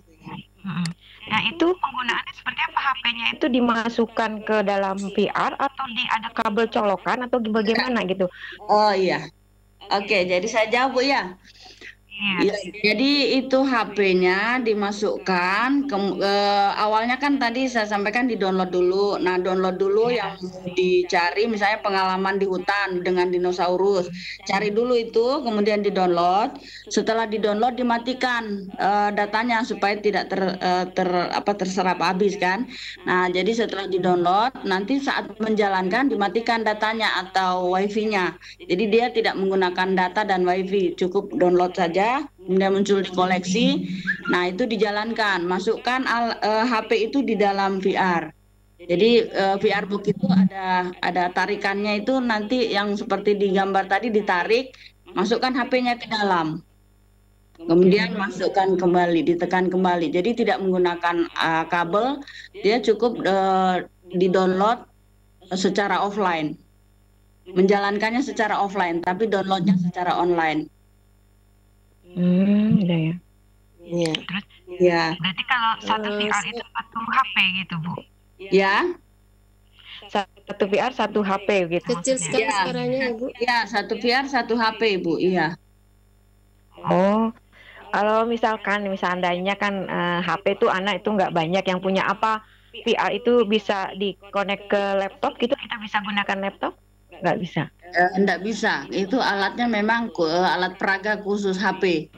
Mm-mm. Nah itu penggunaannya seperti apa HP-nya itu dimasukkan ke dalam VR atau di ada kabel colokan atau bagaimana gitu? Oh iya. Oke, jadi saya jawab Bu ya. Ya, jadi itu HP-nya dimasukkan ke eh, awalnya kan tadi saya sampaikan di download dulu. Nah, download dulu yang dicari misalnya pengalaman di hutan dengan dinosaurus. Cari dulu itu, kemudian di-download. Setelah di-download dimatikan eh, datanya supaya tidak ter, eh, ter- apa terserap habis kan. Nah, jadi setelah di-download nanti saat menjalankan dimatikan datanya atau wifi-nya. Jadi dia tidak menggunakan data dan wifi, cukup download saja kemudian muncul di koleksi. Nah, itu dijalankan. Masukkan al- eh, HP itu di dalam VR. Jadi eh, VR book itu ada ada tarikannya itu nanti yang seperti di gambar tadi ditarik, masukkan HP-nya ke dalam. Kemudian masukkan kembali, ditekan kembali. Jadi tidak menggunakan eh, kabel, dia cukup eh, di-download secara offline. Menjalankannya secara offline, tapi downloadnya secara online. Hmm, udah ya. Iya. Terus Ya, berarti kalau satu VR itu satu HP gitu Bu? ya. Satu VR satu HP gitu Kecil sekali Iya. suaranya, Ibu. Iya, satu VR, satu HP, Ibu. Iya. Oh, kalau misalkan misalnya kan eh, HP itu anak itu nggak banyak yang punya apa VR itu bisa dikonek ke laptop gitu kita bisa gunakan laptop? Nggak bisa. Eh, enggak bisa. Itu alatnya memang eh, alat peraga khusus HP.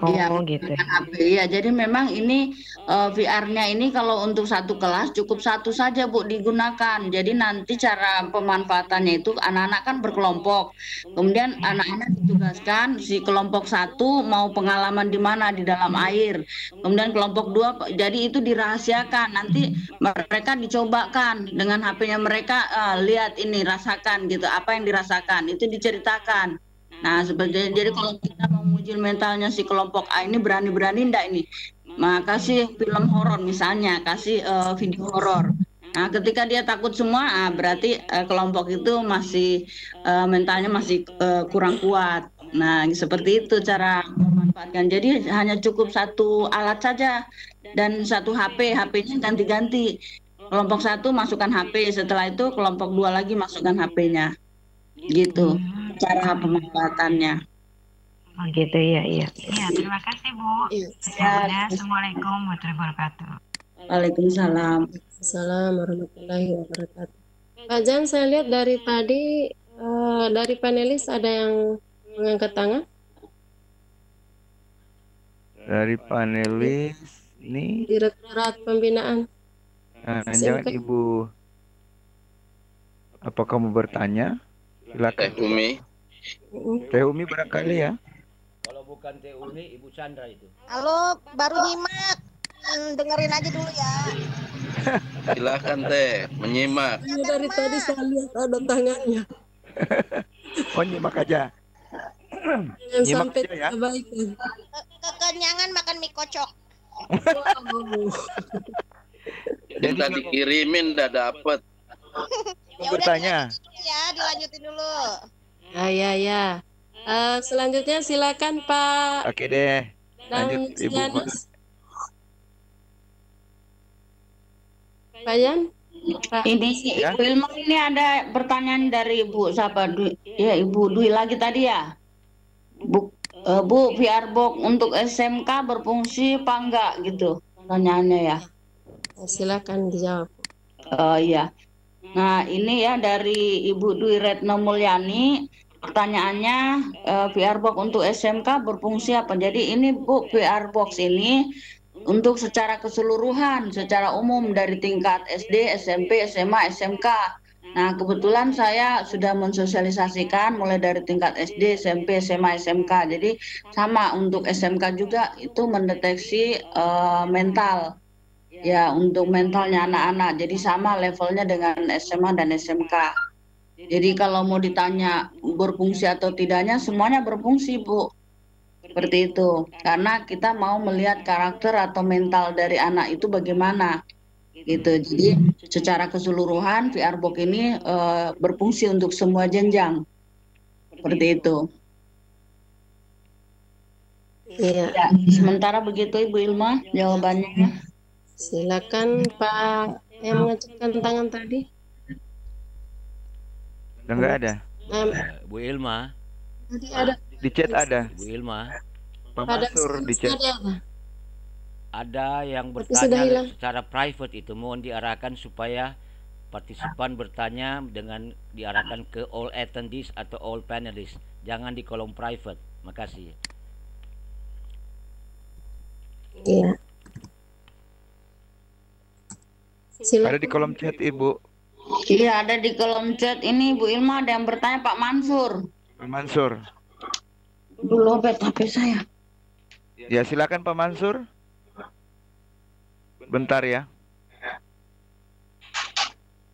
Oh Iya, gitu. menggunakan HP. Iya, jadi memang ini eh, VR-nya ini kalau untuk satu kelas cukup satu saja Bu digunakan. Jadi nanti cara pemanfaatannya itu anak-anak kan berkelompok. Kemudian anak-anak ditugaskan si kelompok satu mau pengalaman di mana di dalam air. Kemudian kelompok dua jadi itu dirahasiakan. Nanti mereka dicobakan dengan HP-nya mereka eh, lihat ini rasakan gitu apa yang dirasakan itu diceritakan. Nah, seperti jadi kalau kita mau menguji mentalnya si kelompok A ini berani-berani enggak ini? Nah, kasih film horor misalnya, kasih eh, video horor. Nah, ketika dia takut semua, ah, berarti eh, kelompok itu masih eh, mentalnya masih eh, kurang kuat. Nah, seperti itu cara memanfaatkan. Jadi hanya cukup satu alat saja dan satu HP, HP-nya ganti-ganti. Kelompok satu masukkan HP, setelah itu kelompok dua lagi masukkan HP-nya. Gitu cara pemanfaatannya. Oh gitu ya, iya. Iya, terima kasih Bu. Iya. Ya, Assalamualaikum warahmatullahi wabarakatuh. Waalaikumsalam. Assalamualaikum warahmatullahi wabarakatuh. Pak Jan, saya lihat dari tadi eh, dari panelis ada yang mengangkat tangan. Dari panelis ini Direktorat Pembinaan. nah, jangan Ibu apa kamu bertanya? Silakan. Teh Umi. Teh Umi barangkali ya. Kalau bukan Teh Umi, Ibu Chandra itu. Halo, baru nyimak. Hmm, dengerin aja dulu ya. Silakan Teh, menyimak. Iya, dari tadi saya lihat ada tangannya. Oh nyimak aja. Nyimak sampai aja ya. kebaikan. Kekenyangan makan mie kocok. Minta dikirimin udah dapet. Ya udah Bertanya. ya, dilanjutin dulu. Ya, ya, ya. Eh, selanjutnya silakan Pak Oke deh. dan Lanjut Ibu. Pak Yan? Pak. Ini Ya. Ibu Ilma ini ada pertanyaan dari Ibu siapa? Dwi, ya Ibu Dwi lagi tadi ya. Bu, eh, Bu VR box untuk SMK berfungsi apa enggak gitu? Pertanyaannya ya. Silakan dijawab. Oh iya. Nah, ini ya dari Ibu Dwi Retno Mulyani. Pertanyaannya eh, VR box untuk SMK berfungsi apa? Jadi ini Bu VR box ini untuk secara keseluruhan, secara umum dari tingkat SD, SMP, SMA, SMK. Nah, kebetulan saya sudah mensosialisasikan mulai dari tingkat SD, SMP, SMA, SMK. Jadi sama untuk SMK juga itu mendeteksi eh, mental. Ya, untuk mentalnya anak-anak. Jadi sama levelnya dengan SMA dan SMK. Jadi kalau mau ditanya berfungsi atau tidaknya, semuanya berfungsi, Bu. Seperti itu. Karena kita mau melihat karakter atau mental dari anak itu bagaimana. Gitu. Jadi secara keseluruhan VR Box ini eh, berfungsi untuk semua jenjang. Seperti itu. Iya. Ya, sementara begitu Ibu Ilma jawabannya. Silakan Pak yang mengacungkan tangan tadi. Udah nggak ada. Em, Bu Ilma, tadi ada Di chat ada. Bu Ilma, Pak Mansur di chat. ada. ada yang bertanya secara private itu mohon diarahkan supaya partisipan bertanya dengan diarahkan ke all attendees atau all panelists, jangan di kolom private. Makasih. Iya. Ada Silakan. di kolom chat Ibu. Iya, ada di kolom chat ini Bu Ilma ada yang bertanya Pak Mansur. Pak Mansur. Dulu lobet HP saya. Ya silakan Pak Mansur. Bentar ya.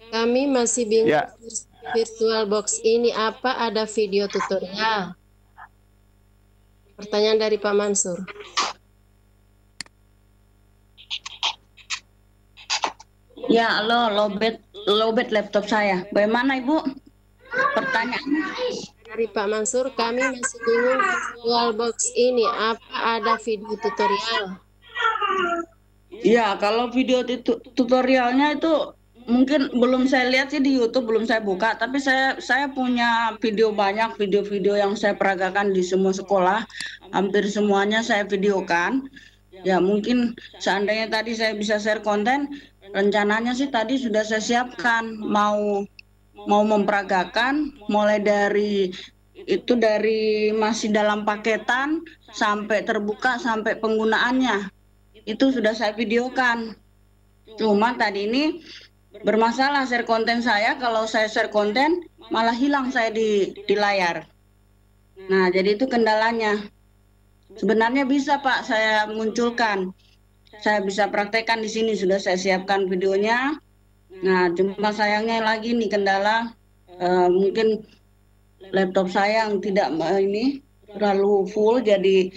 Kami masih bingung Ya. virtual box ini apa ada video tutorial? Pertanyaan dari Pak Mansur. Ya, lo lobet lobet laptop saya. Bagaimana Ibu? Pertanyaannya? Dari Pak Mansur, kami masih bingung virtual box ini apa ada video tutorial? Ya, kalau video tutorialnya itu mungkin belum saya lihat sih di YouTube, belum saya buka, tapi saya saya punya video banyak video-video yang saya peragakan di semua sekolah, hampir semuanya saya videokan. Ya, mungkin seandainya tadi saya bisa share konten, rencananya sih tadi sudah saya siapkan mau mau memperagakan mulai dari itu dari masih dalam paketan sampai terbuka sampai penggunaannya itu sudah saya videokan. Cuma tadi ini bermasalah share konten saya kalau saya share konten malah hilang saya di di layar. Nah, jadi itu kendalanya. Sebenarnya bisa Pak saya munculkan. Saya bisa praktekkan di sini sudah saya siapkan videonya. Nah, cuma sayangnya lagi nih kendala eh, mungkin laptop saya yang tidak eh, ini terlalu full jadi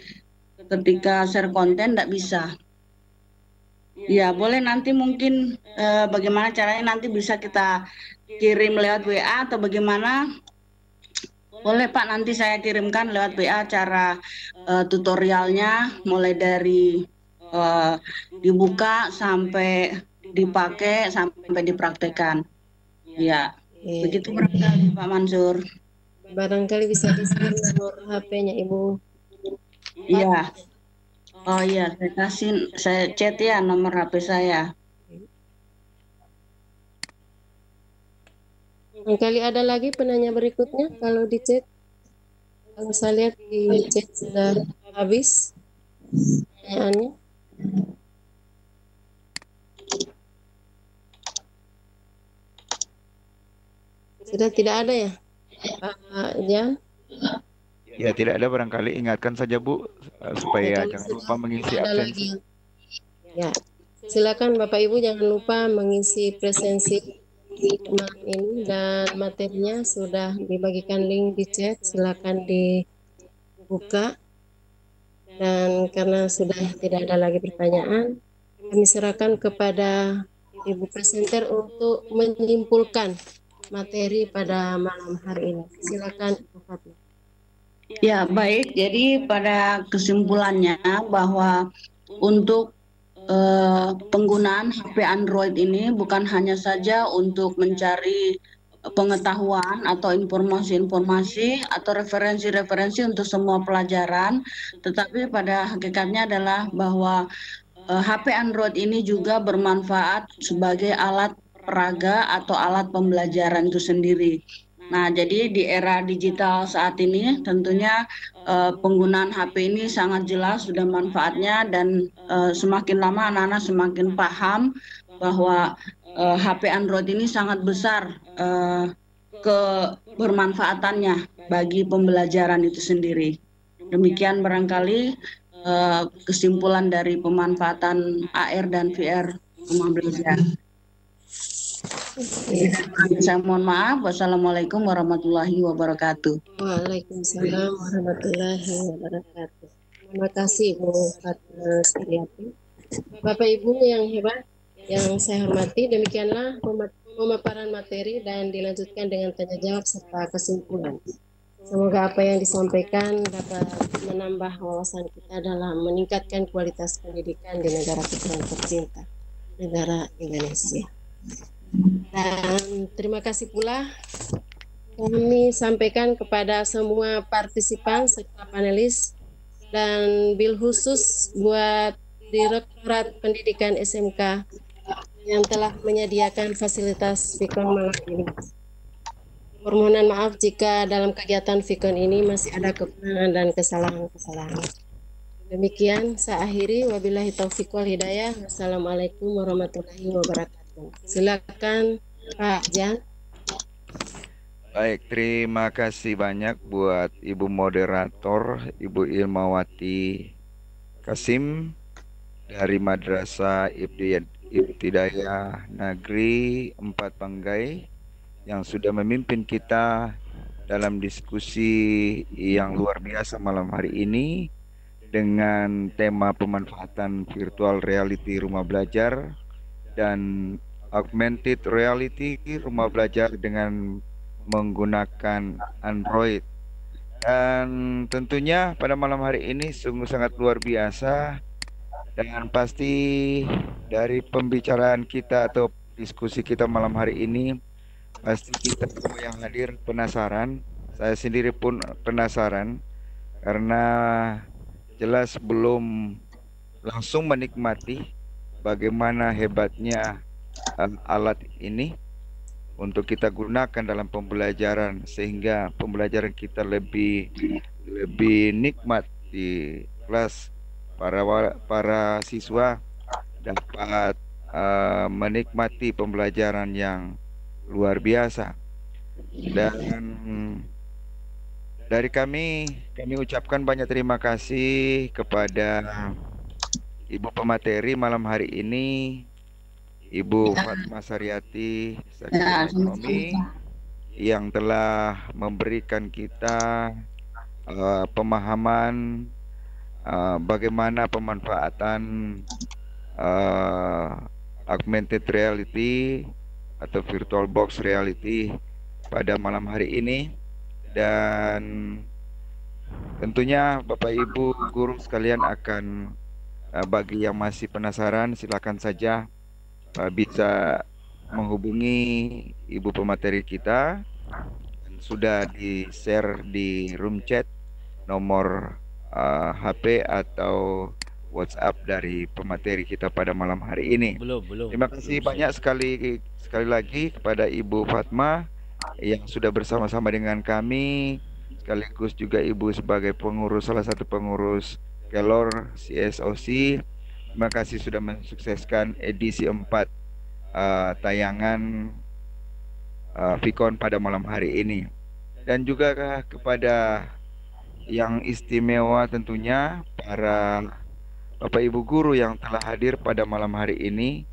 ketika share konten tidak bisa. Ya, boleh nanti mungkin eh, bagaimana caranya nanti bisa kita kirim lewat WA atau bagaimana? Boleh Pak, nanti saya kirimkan lewat WA cara eh, tutorialnya mulai dari eh, dibuka sampai dipakai sampai dipraktekkan. Ya, Iya. begitu barangkali Pak Mansur. Barangkali bisa di-share nomor HP-nya Ibu. Iya. Oh iya, saya kasih saya chat ya nomor HP saya. Barangkali ada lagi penanya berikutnya kalau di chat. Kalau saya lihat di chat sudah habis pertanyaannya. Sudah tidak ada ya? Jan? Ya tidak ada barangkali ingatkan saja Bu eh, supaya jangan lupa mengisi absensi. Ya, silakan Bapak Ibu jangan lupa mengisi presensi malam ini dan materinya sudah dibagikan link di chat. Silakan dibuka Dan karena sudah tidak ada lagi pertanyaan, kami serahkan kepada Ibu presenter untuk menyimpulkan materi pada malam hari ini. Silakan Ibu Fatma. Ya, baik. Jadi pada kesimpulannya bahwa untuk eh, penggunaan HP Android ini bukan hanya saja untuk mencari pengetahuan atau informasi-informasi atau referensi-referensi untuk semua pelajaran, tetapi pada hakikatnya adalah bahwa HP Android ini juga bermanfaat sebagai alat peraga atau alat pembelajaran itu sendiri. Nah, jadi di era digital saat ini tentunya uh, penggunaan HP ini sangat jelas sudah manfaatnya dan uh, semakin lama anak-anak semakin paham bahwa uh, HP Android ini sangat besar uh, kebermanfaatannya bagi pembelajaran itu sendiri. Demikian barangkali uh, kesimpulan dari pemanfaatan AR dan VR rumah belajar. Saya mohon maaf. Wassalamualaikum warahmatullahi wabarakatuh. Waalaikumsalam warahmatullahi wabarakatuh. Terima kasih Bu Fatma. Bapak Ibu yang hebat, yang saya hormati, demikianlah pemaparan materi dan dilanjutkan dengan tanya jawab serta kesimpulan. Semoga apa yang disampaikan dapat menambah wawasan kita dalam meningkatkan kualitas pendidikan di negara kita yang tercinta, negara Indonesia. Dan terima kasih pula kami sampaikan kepada semua partisipan serta panelis dan bil khusus buat Direktorat Pendidikan SMK yang telah menyediakan fasilitas Vikon malam ini. Permohonan maaf jika dalam kegiatan Vikon ini masih ada kekurangan dan kesalahan-kesalahan. Demikian saya akhiri wabillahi taufiq wal hidayah. Wassalamualaikum warahmatullahi wabarakatuh. Silakan Pak Jan. Baik, terima kasih banyak buat Ibu moderator, Ibu Ilmawati Kasim dari Madrasah Ibtidayah Negeri 4 Panggai yang sudah memimpin kita dalam diskusi yang luar biasa malam hari ini dengan tema pemanfaatan virtual reality rumah belajar dan augmented reality rumah belajar dengan menggunakan Android. Dan tentunya pada malam hari ini sungguh sangat luar biasa dan pasti dari pembicaraan kita atau diskusi kita malam hari ini pasti kita semua yang hadir penasaran. Saya sendiri pun penasaran karena jelas belum langsung menikmati bagaimana hebatnya alat ini untuk kita gunakan dalam pembelajaran sehingga pembelajaran kita lebih lebih nikmat di kelas para para siswa dapat uh, menikmati pembelajaran yang luar biasa dan dari kami kami ucapkan banyak terima kasih kepada Ibu pemateri malam hari ini Ibu ya. Fatma Sariati ya, Ekonomi yang telah memberikan kita uh, pemahaman uh, bagaimana pemanfaatan uh, augmented reality atau virtual box reality pada malam hari ini? Dan tentunya Bapak Ibu guru sekalian akan uh, bagi yang masih penasaran silakan saja uh, bisa menghubungi ibu pemateri kita. Sudah di share di room chat nomor uh, HP atau WhatsApp dari pemateri kita pada malam hari ini. Belum, belum. Terima kasih belum, banyak sekali sekali lagi kepada Ibu Fatma yang sudah bersama-sama dengan kami sekaligus juga Ibu sebagai pengurus salah satu pengurus Kelor CSOC Terima kasih sudah mensukseskan edisi 4 uh, tayangan uh, Vicon pada malam hari ini. Dan juga kepada yang istimewa tentunya para Bapak Ibu guru yang telah hadir pada malam hari ini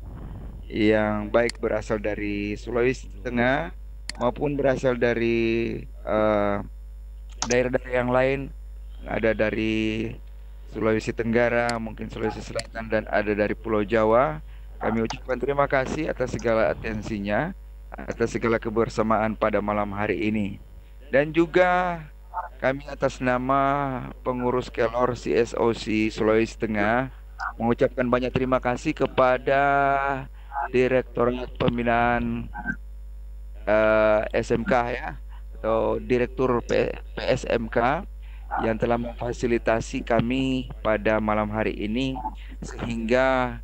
yang baik berasal dari Sulawesi Tengah maupun berasal dari uh, daerah-daerah yang lain ada dari Sulawesi Tenggara, mungkin Sulawesi Selatan dan ada dari Pulau Jawa. Kami ucapkan terima kasih atas segala atensinya, atas segala kebersamaan pada malam hari ini. Dan juga kami atas nama pengurus Kelor CSOC Sulawesi Tengah mengucapkan banyak terima kasih kepada Direktorat Pembinaan uh, eh, SMK ya atau Direktur P PSMK yang telah memfasilitasi kami pada malam hari ini sehingga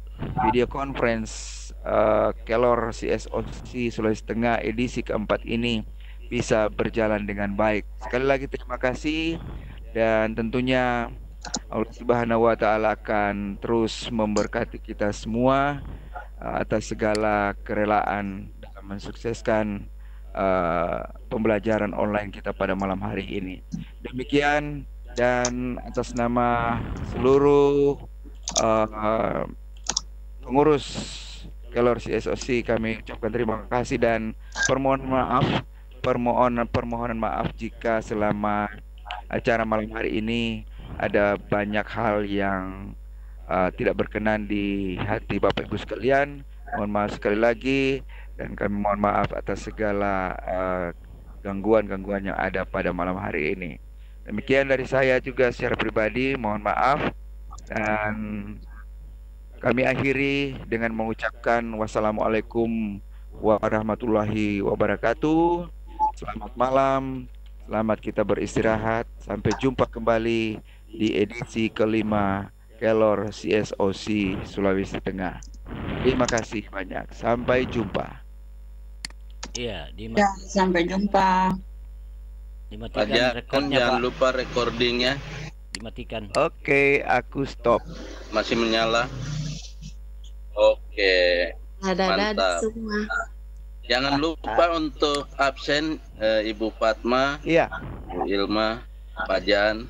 video conference uh, Kelor CSOC Sulawesi Tengah edisi keempat ini bisa berjalan dengan baik. Sekali lagi terima kasih dan tentunya Allah Subhanahu wa taala akan terus memberkati kita semua uh, atas segala kerelaan dalam mensukseskan uh, pembelajaran online kita pada malam hari ini. Demikian dan atas nama seluruh uh, pengurus Kelor CSOC kami ucapkan terima kasih dan permohonan maaf permohonan permohonan maaf jika selama acara malam hari ini ada banyak hal yang uh, tidak berkenan di hati Bapak Ibu sekalian. Mohon maaf sekali lagi dan kami mohon maaf atas segala uh, gangguan-gangguan yang ada pada malam hari ini. Demikian dari saya juga secara pribadi mohon maaf dan kami akhiri dengan mengucapkan wassalamualaikum warahmatullahi wabarakatuh. Selamat malam, selamat kita beristirahat. Sampai jumpa kembali di edisi kelima Kelor CSOC Sulawesi Tengah. Terima kasih banyak. Sampai jumpa. Iya, di ya, sampai jumpa. Dimatikan rekornya, jangan Pak. lupa recordingnya. Dimatikan. Oke, aku stop. Masih menyala. Oke. Ada-ada semua. Jangan lupa untuk absen uh, Ibu Fatma, iya. Bu Ilma, Pak Jan,